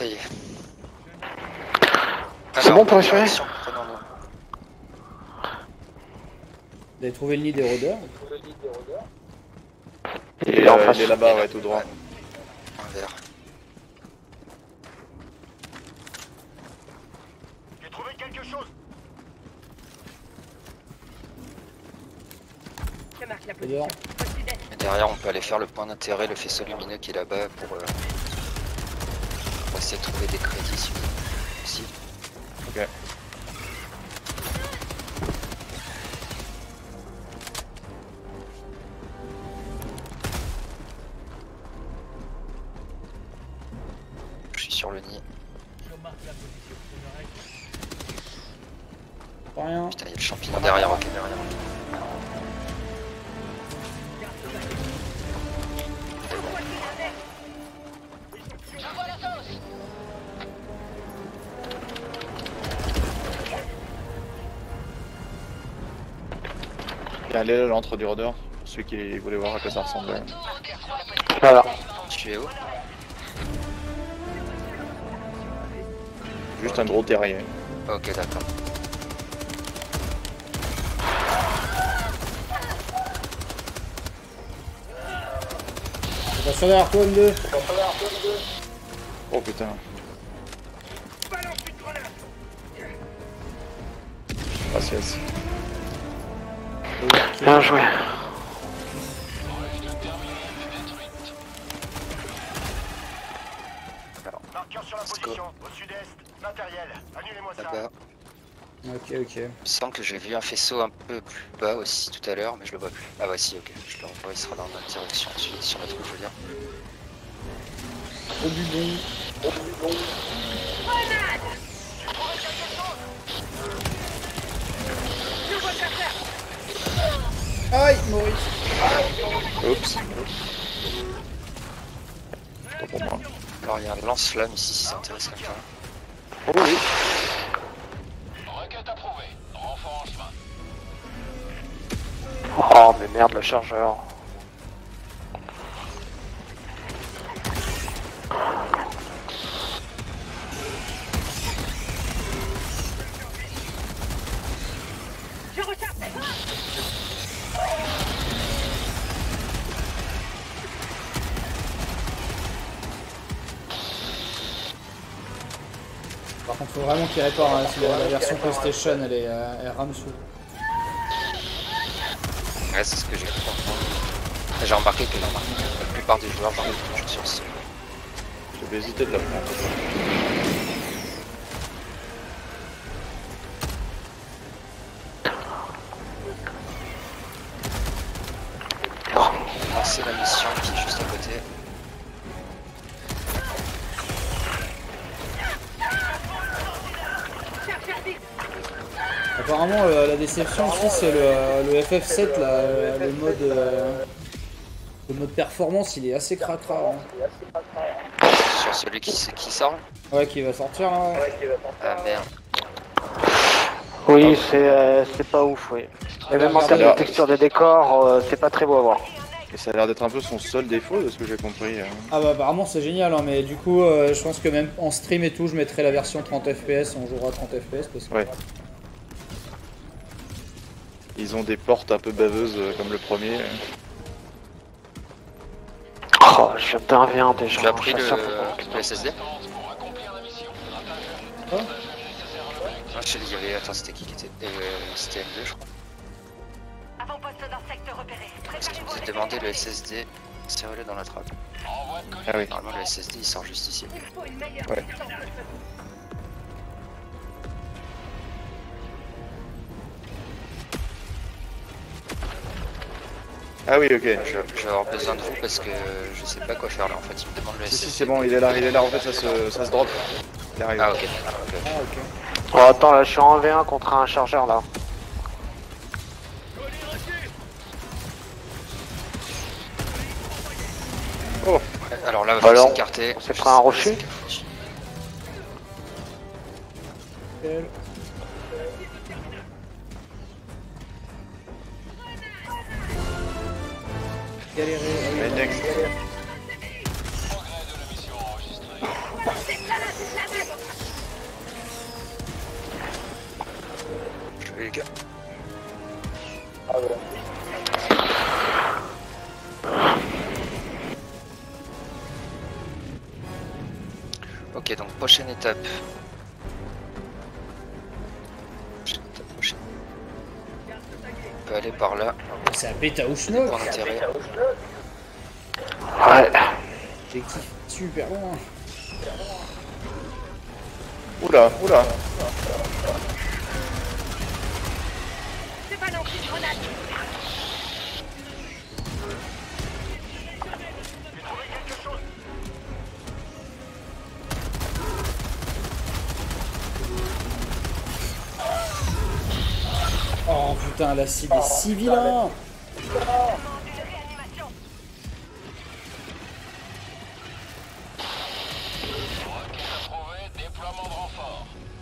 ça y est. C'est bon. Vous avez trouvé le nid des rôdeurs? Il Et est en euh, face. il est là-bas, ouais, tout droit. J'ai trouvé quelque chose. Je marque la position. Derrière, on peut aller faire le point d'intérêt, le faisceau lumineux qui est là-bas pour, euh, pour essayer de trouver des crédits un level entre du rôdeur, pour ceux qui voulaient voir à quoi ça ressemblait. Voilà. Tu es où? Juste un gros terrier. Ok, d'accord. Attention derrière toi, M2. Oh putain. Gracias. Bien joué. Marqueur sur la position, au sud-est. Matériel, annulez-moi ça. Ok, ok. Il me semble que j'ai vu un faisceau un peu plus bas aussi tout à l'heure, mais je le vois plus. Ah, voici, ok. Je le revois, il sera dans notre direction, sur, sur notre route, je veux dire. Au bubon. Aïe, Maurice. Oups. Pas pour moi. Alors, il y a un lance-flamme ici si ça intéresse quelqu'un. Oh oui. Requête approuvée. Renfort en chemin. Oh, mais merde, le chargeur. Répare. Hein, si la, la version PlayStation, elle est, euh, elle rame sous. Ouais, c'est ce que j'ai cru comprendre. J'ai remarqué que la plupart des joueurs j'en toujours sur ce. J'avais hésité de la prendre. La déception aussi, c'est le, le FF7, là, euh, le mode, euh, le mode performance, il est assez cracra. hein. Sur celui qui, qui sort. Ouais, qui va sortir. Hein. Ah merde. Oui, c'est euh, c'est pas ouf, oui. Et même en termes de texture de décor, euh, c'est pas très beau à voir. Et ça a l'air d'être un peu son seul défaut de ce que j'ai compris. hein. Ah bah apparemment c'est génial, hein, mais du coup, euh, je pense que même en stream et tout, je mettrai la version 30 FPS, on jouera à 30 FPS parce que. Ouais. Ils ont des portes un peu baveuses euh, comme le premier. Oh, j'interviens déjà. Tu as pris le, SSD. Quoi Ah, je sais, il y avait. Attends, c'était qui qui était. Euh, c'était M2, je crois. Les demandé le. SSD. Serrez-le dans la trappe. Ah oui. Normalement, le SSD il sort juste ici. Ouais. Ah oui, ok. Je, je vais avoir besoin de vous parce que je sais pas quoi faire là en fait. Il me demande le Si, si, c'est bon, il est là, il est là. En fait, ça se, ça se drop. Il arrive. Ah, ok. Ah. Oh, attends, là, je suis en V1 contre un chargeur, là. Oh, Alors là, va Alors, s'écarter. on s'est pris un rocher Galérer. Progrès de la mission enregistré. Je vais les gars. Ok, donc prochaine étape. Peut aller par là. C'est un bêta ou d'intérêt. Ouais. Objectif super loin. Oula, oula. C'est pas grenade. Oh putain, la cible est si vilain.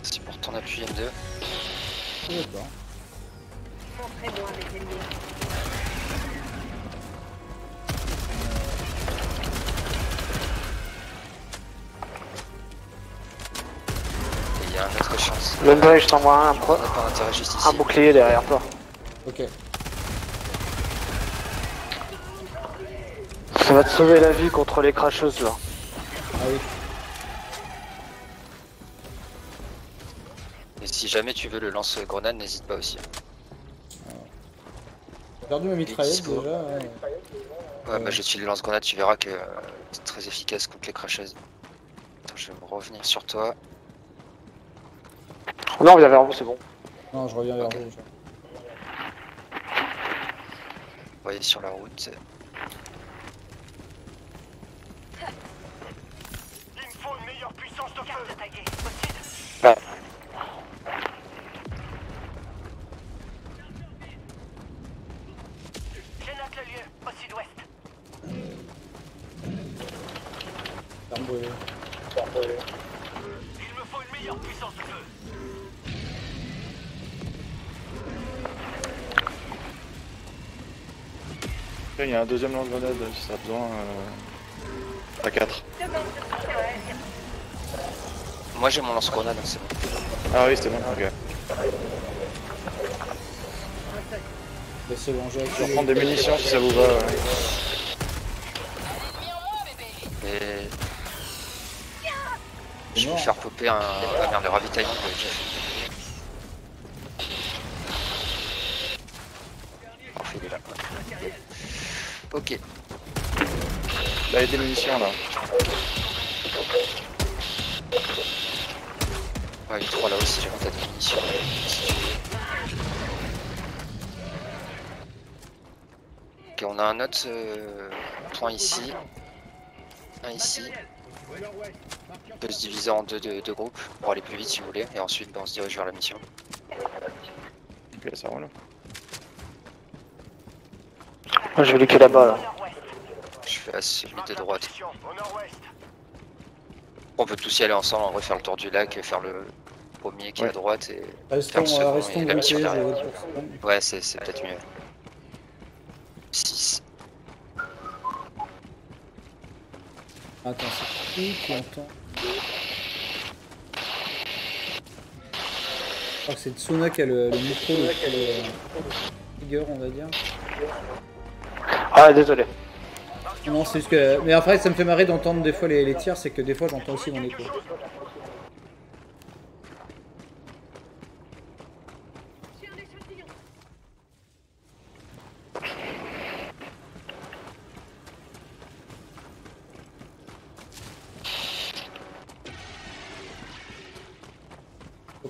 Merci pour ton appui M2. D'accord. Montrez-moi mes ennemis. Chance. L'Undray, je t'envoie un, On n'a pas d'intérêt juste ici. un bouclier derrière toi. Ok. Ça va te sauver la vie contre les cracheuses là. Ah oui. Et si jamais tu veux le lance-grenade, n'hésite pas aussi. J'ai perdu ma mitraillette déjà. ouais. Ouais, bah j'utilise le lance-grenade, tu verras que c'est très efficace contre les cracheuses. Attends, je vais me revenir sur toi. Non, mais vers vous, c'est bon. Non, je reviens vers Ok. vous. déjà. Vous voyez sur la route. Il me faut une meilleure puissance de feu. Il y a un deuxième lance-grenade si ça a besoin. Euh... À 4. Demande de soutien aérien. Moi j'ai mon lance-grenade, hein, c'est bon. Ah oui, c'était bon, ok. Mais c'est bon, Je vais reprendre des munitions si ça vous va. ouais. Et... Je vais faire popper un... Le ravitaillement que j'ai fait. Munitions là. Ouais, il y a trois là aussi, j'ai t'as des munitions. Ok, on a un autre euh, point ici. Un ici. On peut se diviser en deux, deux- deux groupes pour aller plus vite si vous voulez. Et ensuite, bah, on se dirige vers la mission. Ok, ça roule. Moi, je vais luquer là-bas là. À celui de droite. On peut tous y aller ensemble, en vrai, faire le tour du lac, faire le premier qui est à droite et... Restons, Ferme second restons et la groupés, mission derrière. Ouais, c'est peut-être mieux. 6. Attends, c'est qui qui entend Je crois que c'est Tsuna qui a le, le micro le on va dire. Ah, désolé. Non, c'est juste que. Mais après, ça me fait marrer d'entendre des fois les, les tirs, c'est que des fois j'entends aussi mon écho.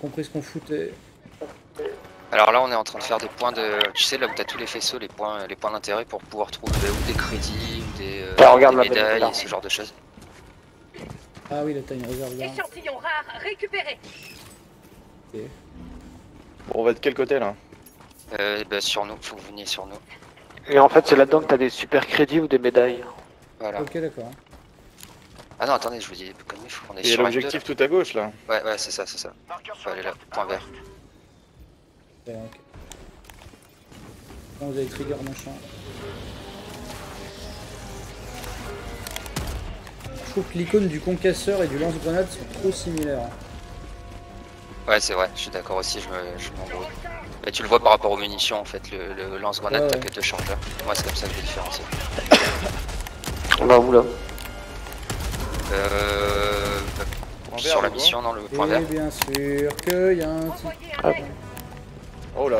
Compris ce qu'on foutait. Alors là, on est en train de faire des points de... Tu sais, là où t'as tous les faisceaux, les points, les points d'intérêt pour pouvoir trouver ou des crédits, ou des, euh, Ah, regarde des médailles, et ce genre de choses. Ah oui, là t'as une réserve d'armes. Échantillon rare récupéré. Ok. Bon, on va de quel côté là Euh, bah, sur nous, faut que vous veniez sur nous. Et en fait, c'est là-dedans que t'as des super crédits ou des médailles. Voilà. Ok, d'accord. Ah non, attendez, je vous dis, comme il faut qu'on est Et il y a sur M2. l'objectif tout à gauche là. Ouais, ouais, c'est ça, c'est ça. Faut aller là, point vert. Ouais, ok. Bon, vous avez trigger machin. Je trouve que l'icône du concasseur et du lance-grenade sont trop similaires. Ouais, c'est vrai, je suis d'accord aussi, je me- je m'embrouille. Mais tu le vois par rapport aux munitions en fait, le, le lance-grenade, Ouais, t'as ouais. que deux chargeurs. Moi, c'est comme ça que je les différencie. Bah, où là Euh. Sur la mission, dans le point Et vert. bien sûr qu'il y a un petit... Oh là.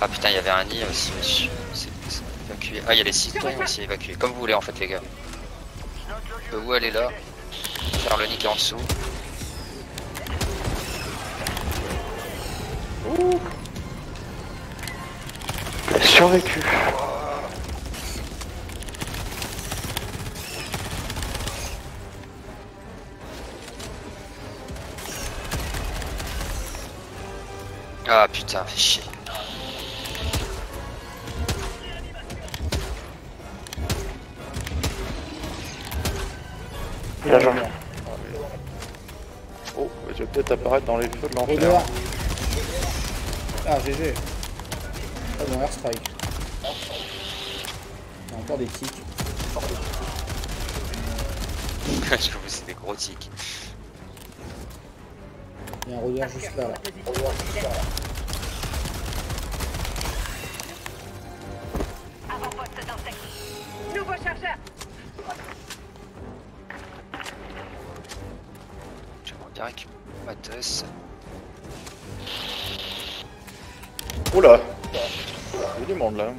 Ah putain, il y avait un nid aussi. C'est c'est évacué. Ah, il y a les citernes aussi évacués. Comme vous voulez en fait, les gars. On peut où aller là Faire le nid qui est en dessous. Il a survécu. Ah putain, fais chier. Bien joué. Oh, je vais peut-être apparaître dans les feux de l'enfer. Ah, GG. Ah bon, airstrike. Il y a encore des tics. je vous c'est des gros tics. Il y a un rôdeur juste là. là. Nouveau chargeur. Je vais direct Matos. Oula Il y a du monde là.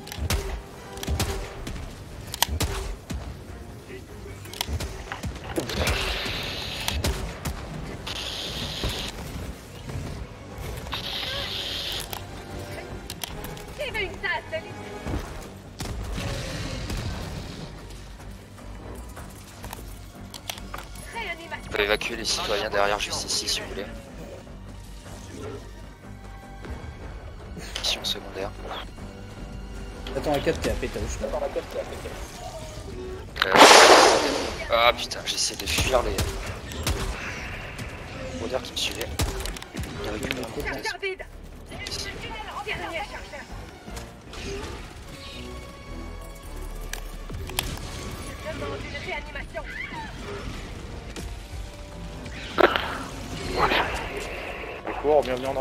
Derrière juste ici si vous voulez. Mission secondaire. Attends, la 4 qui a pété je crois. Euh, Ah putain, j'essaie de fuir les. Rôdeurs qui me suivaient.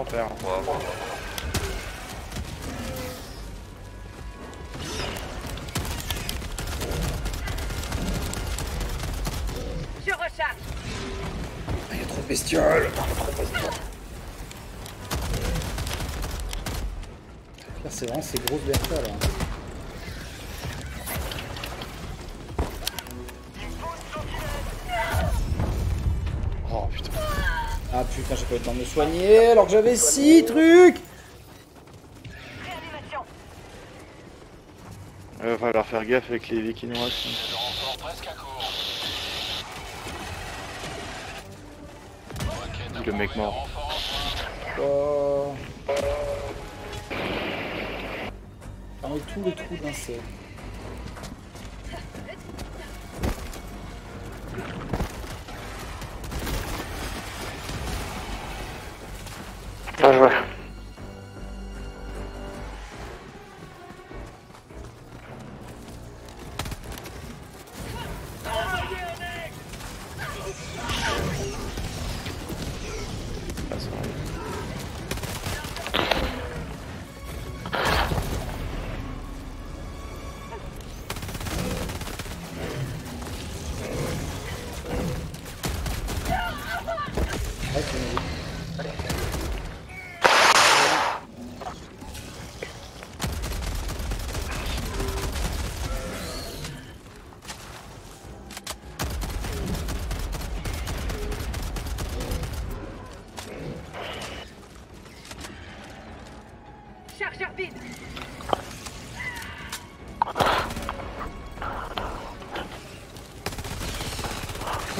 Enfer. Wow. Temps de me soigner alors que j'avais 6 trucs. Il va falloir faire gaffe avec les vikinois. Le Le mec mort. Oh. Fermez tous les trous d'insectes. Bien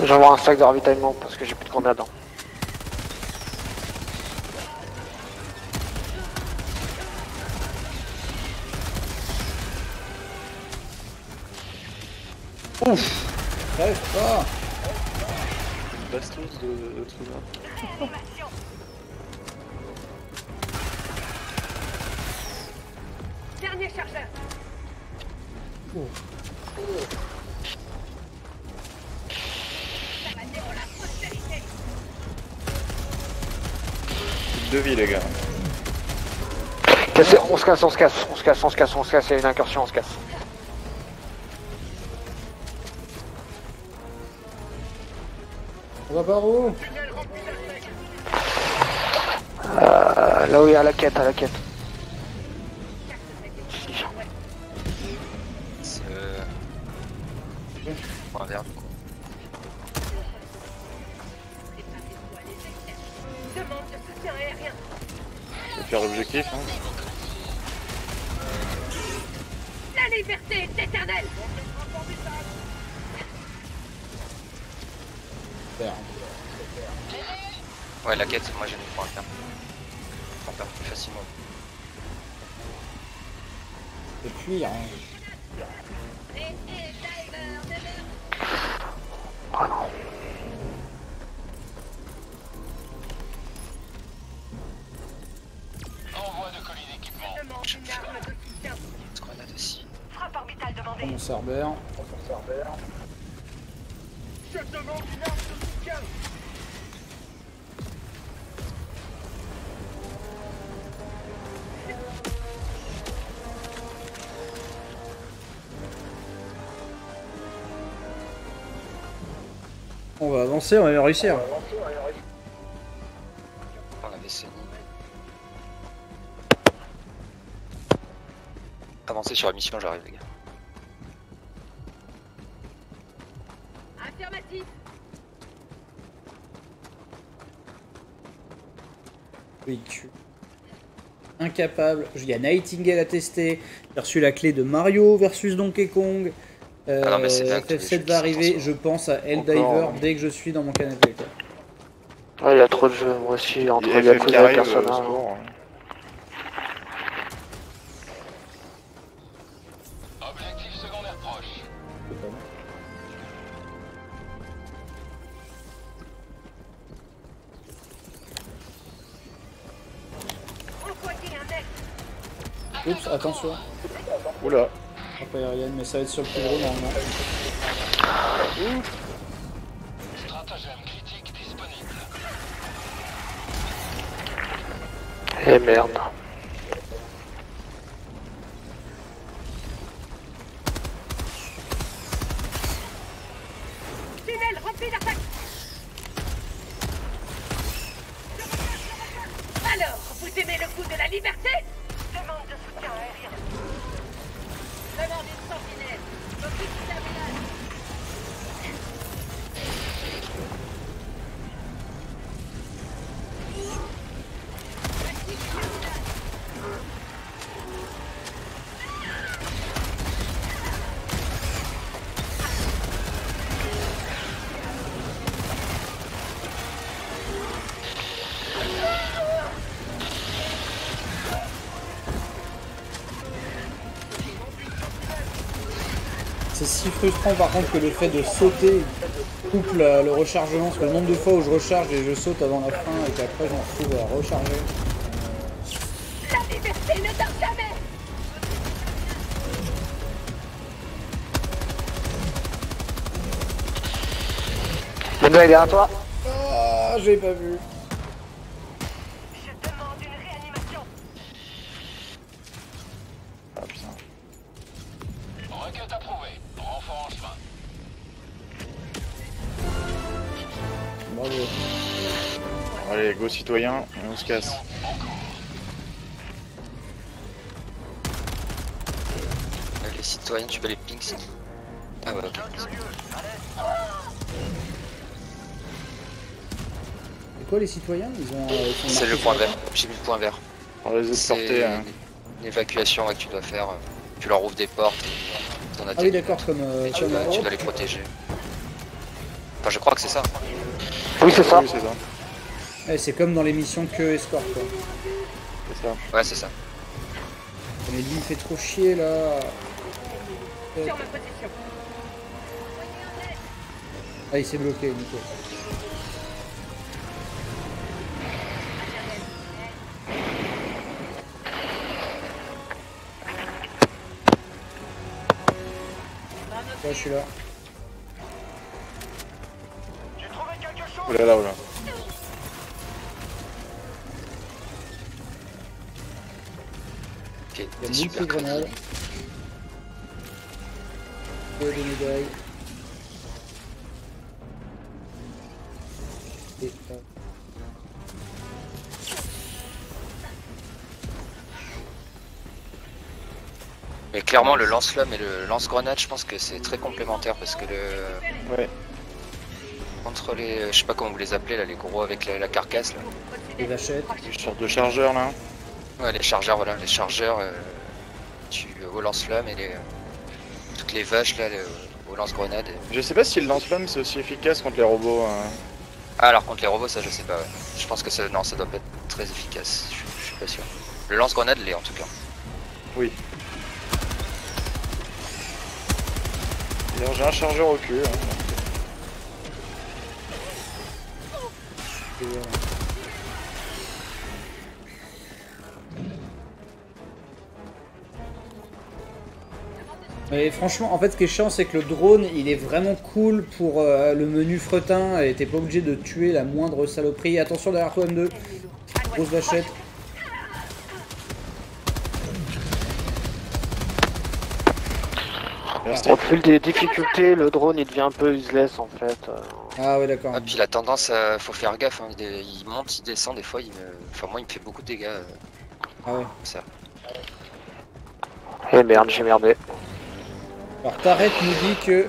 J'envoie un sac de ravitaillement parce que j'ai plus de grenades. hein. Bref, pas Une bastos de, de trucs vie les gars. Cassez- on se casse, on se casse, on se casse, on se casse, on se casse, il y a une incursion, on se casse. On va par où? Euh, là où il y a la quête, à la quête. Objectif hein. La liberté est éternelle. Ouais, la quête, moi j'ai mis point vert. On perd plus facilement. Et puis, hein. On on va réussir. On avait Sony. Avancez sur la mission, j'arrive les gars. Affirmatif. Véhicule. Incapable. Il y a Nightingale à tester. J'ai reçu la clé de Mario versus Donkey Kong. Euh, Ah non, mais c'est bien que les FF7 jeux va arriver, je pense, à Helldiver Encore. dès que je suis dans mon canapé. quoi. Ouais, il y a trop de jeux, moi aussi, entre FF Yakuza et arrive, euh, Persona. au secours. Mais ça va être sur le plus gros normalement. Stratagème critique disponible. Eh merde. Par contre que le fait de sauter coupe la- le rechargement, parce que le nombre de fois où je recharge et je saute avant la fin et qu'après je me retrouve à recharger. La liberté ne dort jamais Benoît, il est derrière toi. Ah, j'ai pas vu. Allez, go citoyen, et on se casse. Euh, Les citoyens, tu peux les pings si Ah ouais, ok. C'est quoi les citoyens? Ils ont. euh, C'est le point vert. J'ai mis le point vert. On va les C'est escorter. hein. une évacuation ouais, que tu dois faire. Tu leur ouvres des portes et t'en as Ah oui, d'accord, comme. euh, tu, comme dois, tu dois les protéger. Enfin, je crois que c'est ça. Oui, c'est ça. Oui, c'est ça. Ouais, c'est comme dans l'émission que Escort quoi. C'est ça. Ouais, c'est ça. Mais lui il fait trop chier là. Sur ma position. Ah, il s'est bloqué, nickel. Ouais, je suis là. Là. Ok, Il y t'es a super beaucoup de grenades. crédible. Et des médailles. Et, Mais clairement, le lance-flamme et le lance-grenade, je pense que c'est très complémentaire parce que le. Ouais. Entre les. Je sais pas comment vous les appelez là, les gros avec la, la carcasse là. des vachettes. Une sorte de chargeur là. Ouais, les chargeurs, voilà, les chargeurs euh, tu, au lance-flamme et les. Toutes les vaches là, le- au lance-grenade. Je sais pas si le lance-flamme c'est aussi efficace contre les robots. hein. Ah, alors contre les robots, ça je sais pas, ouais. Je pense que ça, non, ça doit pas être très efficace, je, je suis pas sûr. Le lance-grenade l'est en tout cas. Oui. D'ailleurs, j'ai un chargeur au cul. hein. Et voilà. Mais franchement, en fait, ce qui est chiant, c'est que le drone, il est vraiment cool pour euh, le menu fretin et t'es pas obligé de tuer la moindre saloperie. Attention derrière toi, M2. Grosse vachette. Au fil des difficultés, le drone il devient un peu useless en fait. euh. Ah ouais, d'accord. Ah, puis la tendance, à... faut faire gaffe. Hein. Il, il monte, il descend. Des fois, il me... enfin, moi, il me fait beaucoup de dégâts. euh, Ah ouais. ça. Eh merde, j'ai merdé. Alors Tarek nous dit que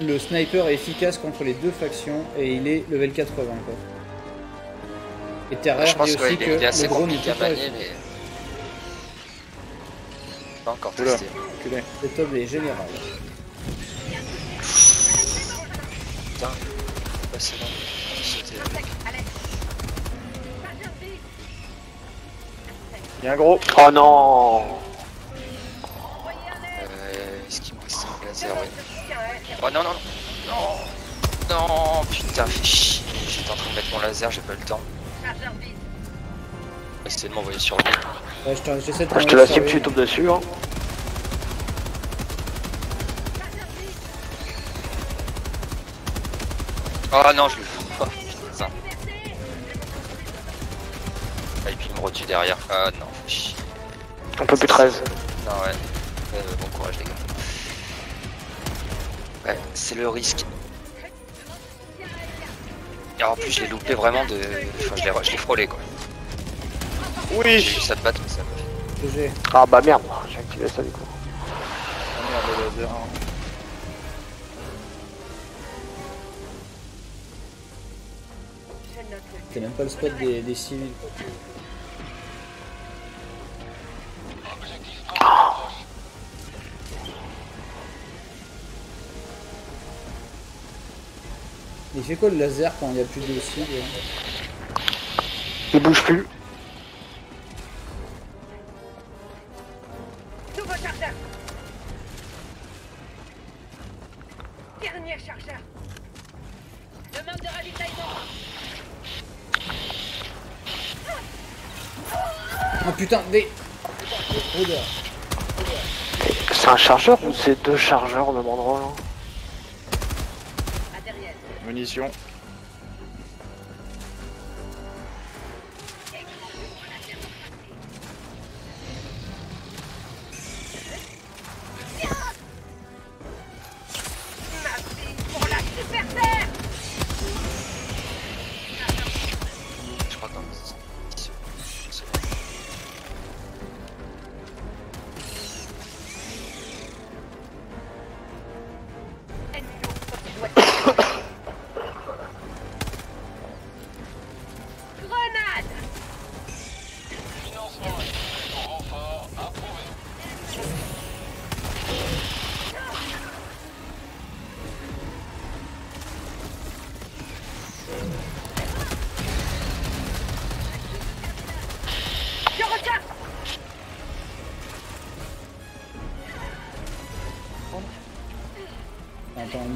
le sniper est efficace contre les deux factions et il est level 80 quoi. Et Terrer Je pense dit aussi qu'il que est assez le drone est à manier, mais. Pas encore testé. Cet homme est général. Putain. Ouais, c'est bon. Il y a un gros. Oh non laser ouais. Oh non, non, non Non Non Putain, fais chier. J'étais en train de mettre mon laser, j'ai pas eu le temps. Essayez de m'envoyer sur lui. Ouais, je t'en- j'essaie de Je te la cible, tu tombes dessus. Hein. Oh non, je le fous. Putain. Ah, et puis il me retue derrière. Ah non, fais chier. Un peu plus 13. Non, ouais. Euh, bon courage, les gars. Ouais, c'est le risque. Et en plus, j'ai loupé vraiment de. Enfin, je l'ai je l'ai frôlé quoi. J'ai Oui vu ça te battre, mais ça. GG. Ah bah merde, j'ai activé ça du coup. Ah merde, le laser. Je même pas le spot des, des civils. Il fait quoi le laser quand il n'y a plus de cibles Il bouge plus. Nouveau chargeur Dernier chargeur Demande de ravitaillement Ah putain, des... C'est un chargeur ou c'est deux chargeurs au même endroit là. Munitions.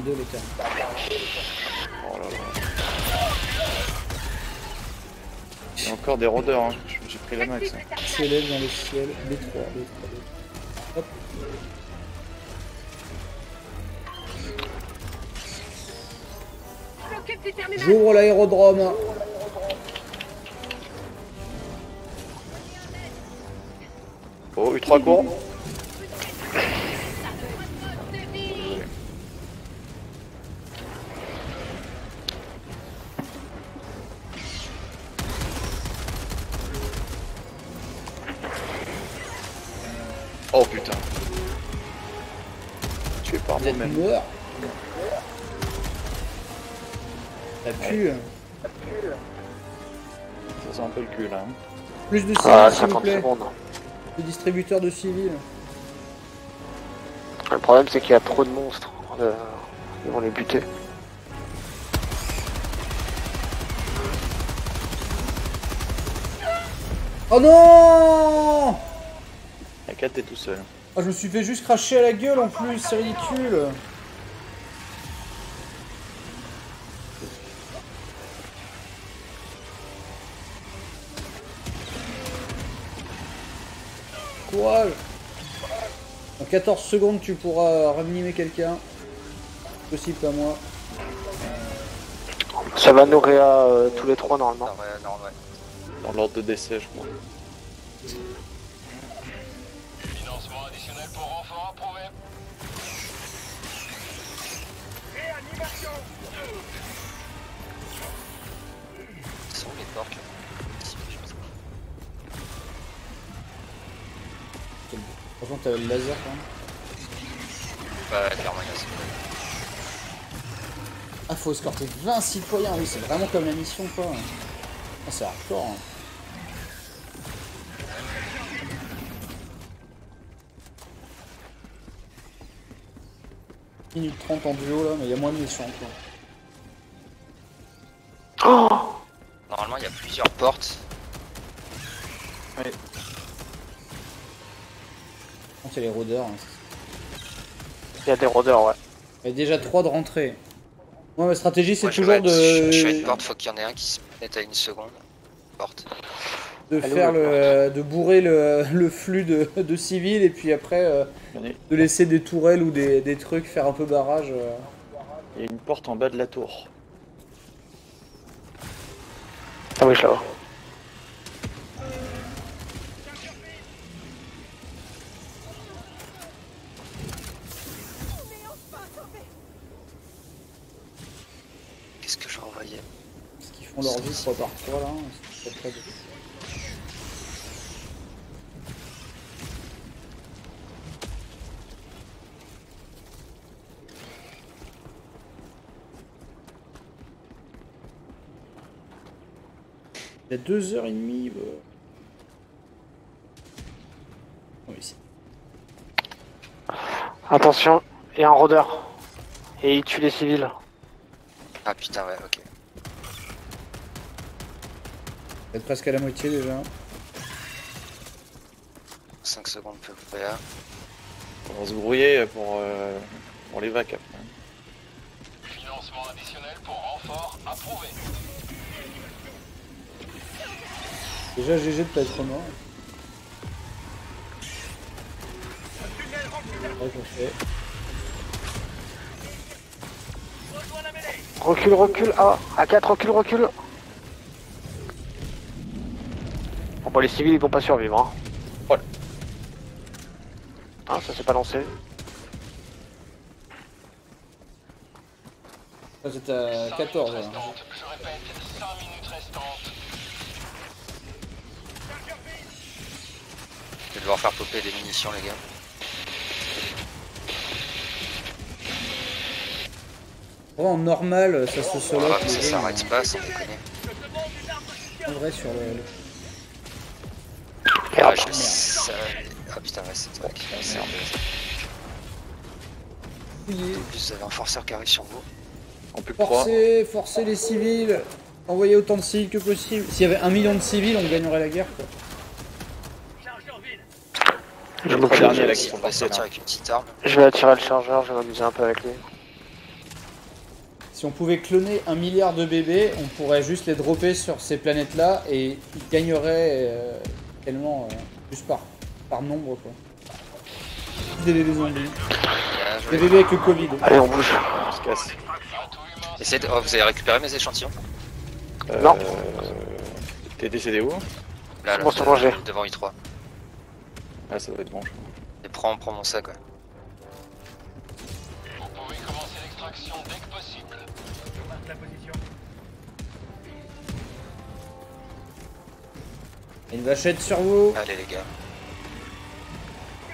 Attends, M2 les termes. Oh là là. Il y a encore des rôdeurs, hein. j'ai pris la max. hein. S'élève dans le ciel. B3, B3, B3. Hop. Je m'occupe du terminal J'ouvre l'aérodrome. Oh, U3 court. S'il vous 50 plaît. secondes. Le distributeur de civils. Le problème c'est qu'il y a trop de monstres. Ils vont les buter. Oh non La 4 t'es tout seul. Ah, je me suis fait juste cracher à la gueule en plus, c'est ridicule. 14 secondes, tu pourras ranimer quelqu'un. Possible, pas moi. Ça va nous réa euh, tous les trois normalement. Dans l'ordre de décès, je crois. Financement additionnel pour renfort approuvé. Réanimation Ils sont les porcs là. Franchement, t'as le laser faut escorter 20 citoyens, oui, c'est vraiment comme la mission quoi. Ah, c'est hardcore. hein. Minute 30 en duo là, mais il y a moins de missions quoi. Oh Normalement, il y a plusieurs portes. Quand il y a les rôdeurs. hein. Il y a des rôdeurs, ouais. Il y a déjà 3 de rentrée. Moi, ma stratégie c'est toujours être- Je, je suis à une de, porte, faut qu'il y en ait un qui se mette à une seconde. Porte. de faire le, de bourrer le, le flux de, de civils et puis après euh, de laisser des tourelles ou des, des trucs faire un peu barrage. euh. il y a une porte en bas de la tour. Ah oui, je la vois. Font leur vie 3 par 3 là. hein, c'est pas très bien. Il y a 2h30. Bah... Oui, c'est- Attention, il y a un rôdeur. Et il tue les civils. Ah putain, ouais, ok. Vous êtes presque à la moitié déjà. 5 secondes peu près là. On va se brouiller pour, euh, pour les vacs après. Financement additionnel pour renfort approuvé. Déjà GG de pas être mort. Ouais. Recule, recule. Ah, A4, recule, recule. Bon, les civils, ils vont pas survivre. Hein. Voilà. Ah, ça s'est pas lancé. Ça c'est à 14 là. Je répète, 5 minutes restantes. Je vais devoir faire popper des munitions, les gars. Oh, en normal, ça se solo. Ah, ça s'arrête pas, sans déconner. En vrai, sur le. le- Ah, Merde. je... ça... ah putain, ouais, c'est toi qui c'est. En plus, vous avez un forceur qui arrive sur vous. Que 3. Forcer, forcer les civils. Envoyer autant de civils que possible. S'il y avait un million de civils, on gagnerait la guerre. Quoi. Je là on peut sortir là. avec une petite arme. Je vais attirer le chargeur, je vais m'amuser un peu avec lui. Si on pouvait cloner un milliard de bébés, on pourrait juste les dropper sur ces planètes-là et ils gagneraient euh, tellement euh, juste par, par nombre quoi. Des bébés zombies. Des bébés avec le Covid. Allez, on bouge. On se casse. Essayez de- oh, vous avez récupéré mes échantillons Euh, Non. T'es décédé où Là, là, Bon, de- devant I3. Ah, ça doit être bon. je Et prends, prends mon sac, ouais. Vous pouvez commencer l'extraction dès que possible. Une vachette sur vous. Allez, les gars.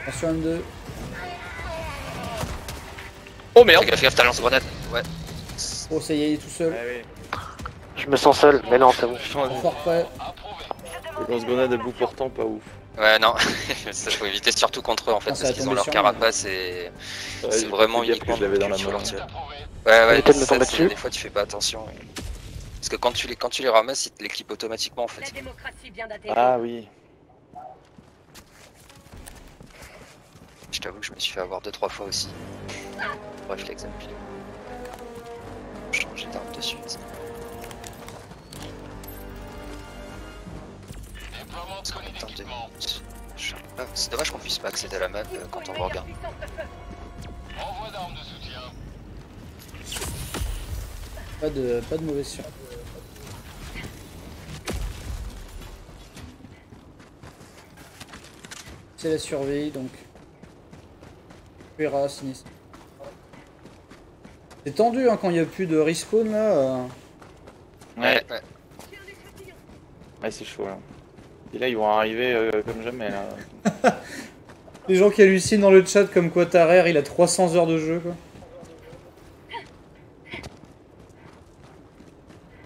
Attention M2. Oh merde Fais gaffe, gaffe, t'as lance-grenade. Ouais. Oh ça y est, il est tout seul. Oui. Je me sens seul, mais non, c'est bon. Fort prêt. Les lance-grenades à bout portant, pas ouf. Ouais, non. ça faut éviter surtout contre eux, en fait, Ah, ça parce qu'ils ont leur carapace et Ouais, c'est vraiment uniquement que je l'avais dans la main. Ouais, ouais, Évitez de me ça, tomber dessus. Des fois, tu fais pas attention. Parce que quand tu les, quand tu les ramasses, ils te l'équipent automatiquement, en La fait. démocratie vient d'atterrir. Ah oui. Je t'avoue que je me suis fait avoir deux trois fois aussi. Bref, l'exemple. Changer d'arme de suite. C'est dommage qu'on puisse pas accéder à la map euh, quand on regarde. Envoi d'armes de soutien. Pas de, pas de mauvaise surprise. C'est la survie donc. Verra sinistre. C'est tendu hein, quand il n'y a plus de respawn là. Ouais, ouais. ouais c'est chaud là. Et là, ils vont arriver euh, comme jamais là. Les gens qui hallucinent dans le chat comme quoi Tarer il a 300 heures de jeu quoi.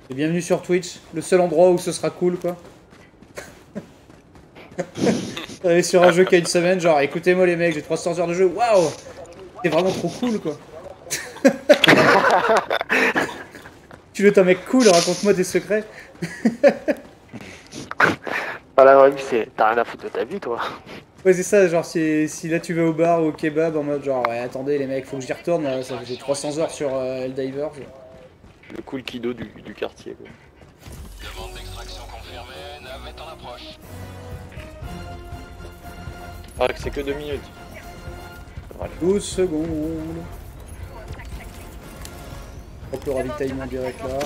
Et bienvenue sur Twitch, le seul endroit où ce sera cool quoi. Aller sur un jeu qui a une semaine, genre écoutez-moi les mecs, j'ai 300 heures de jeu, waouh C'est vraiment trop cool quoi. tu veux être un mec cool, raconte-moi tes secrets. Vraie vie, c'est. T'as rien à foutre de ta vie, toi. Ouais, c'est ça, genre si, si là tu vas au bar ou au kebab en mode genre ouais, attendez les mecs, faut que j'y retourne, là, ça fait j'ai 300 heures sur euh, Helldivers. Le cool kido du, du quartier. Quoi. Ah, que c'est que deux minutes. Voilà. 12 secondes. Hop le ravitaillement direct là.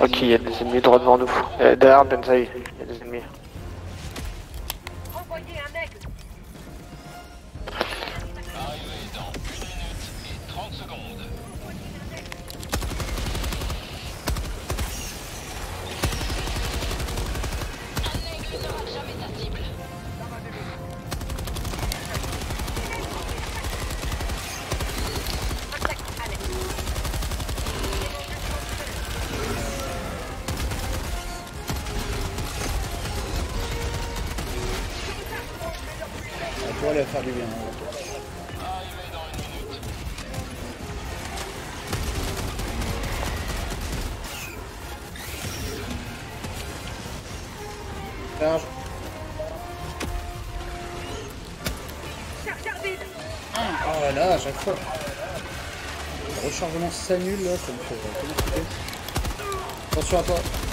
Ok, il y a des ennemis droit devant nous. Euh, derrière Benzaï, il y a des ennemis. Là. Attention à toi.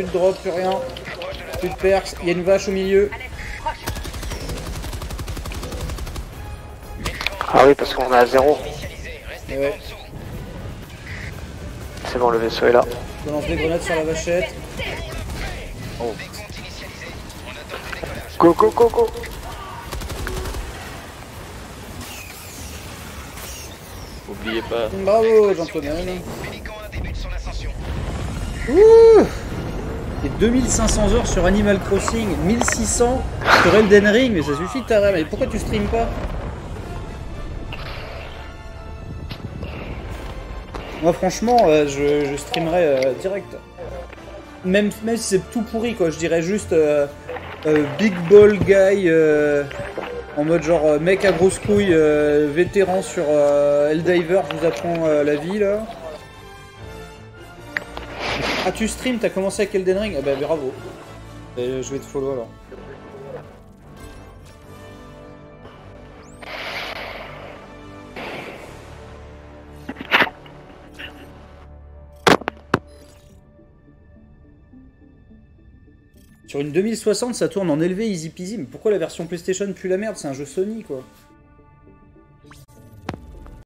Plus de, drop, plus rien. Plus de perks. Il y a une vache au milieu. Ah oui, parce qu'on est à zéro. Ouais. dessous. C'est bon, le vaisseau est là. Je lance des grenades sur la vachette. Décollage. Go, go, go, go Oubliez pas. Bravo, gentlemen. Pélican 1 débute son ascension. Ouh 2500 heures sur Animal Crossing, 1600 sur Elden Ring, mais ça suffit ta Mais pourquoi tu streames pas Moi franchement, euh, je, je streamerais euh, direct. Même, même si c'est tout pourri quoi, je dirais juste euh, Big Ball Guy en mode genre mec à grosse couille, vétéran sur Helldiver, je vous apprends la vie là. Ah tu stream, t'as commencé avec Elden Ring Ah bah bravo. Et je vais te follow alors. Sur une 2060 ça tourne en élevé easy peasy, mais pourquoi la version PlayStation pue la merde? C'est un jeu Sony quoi.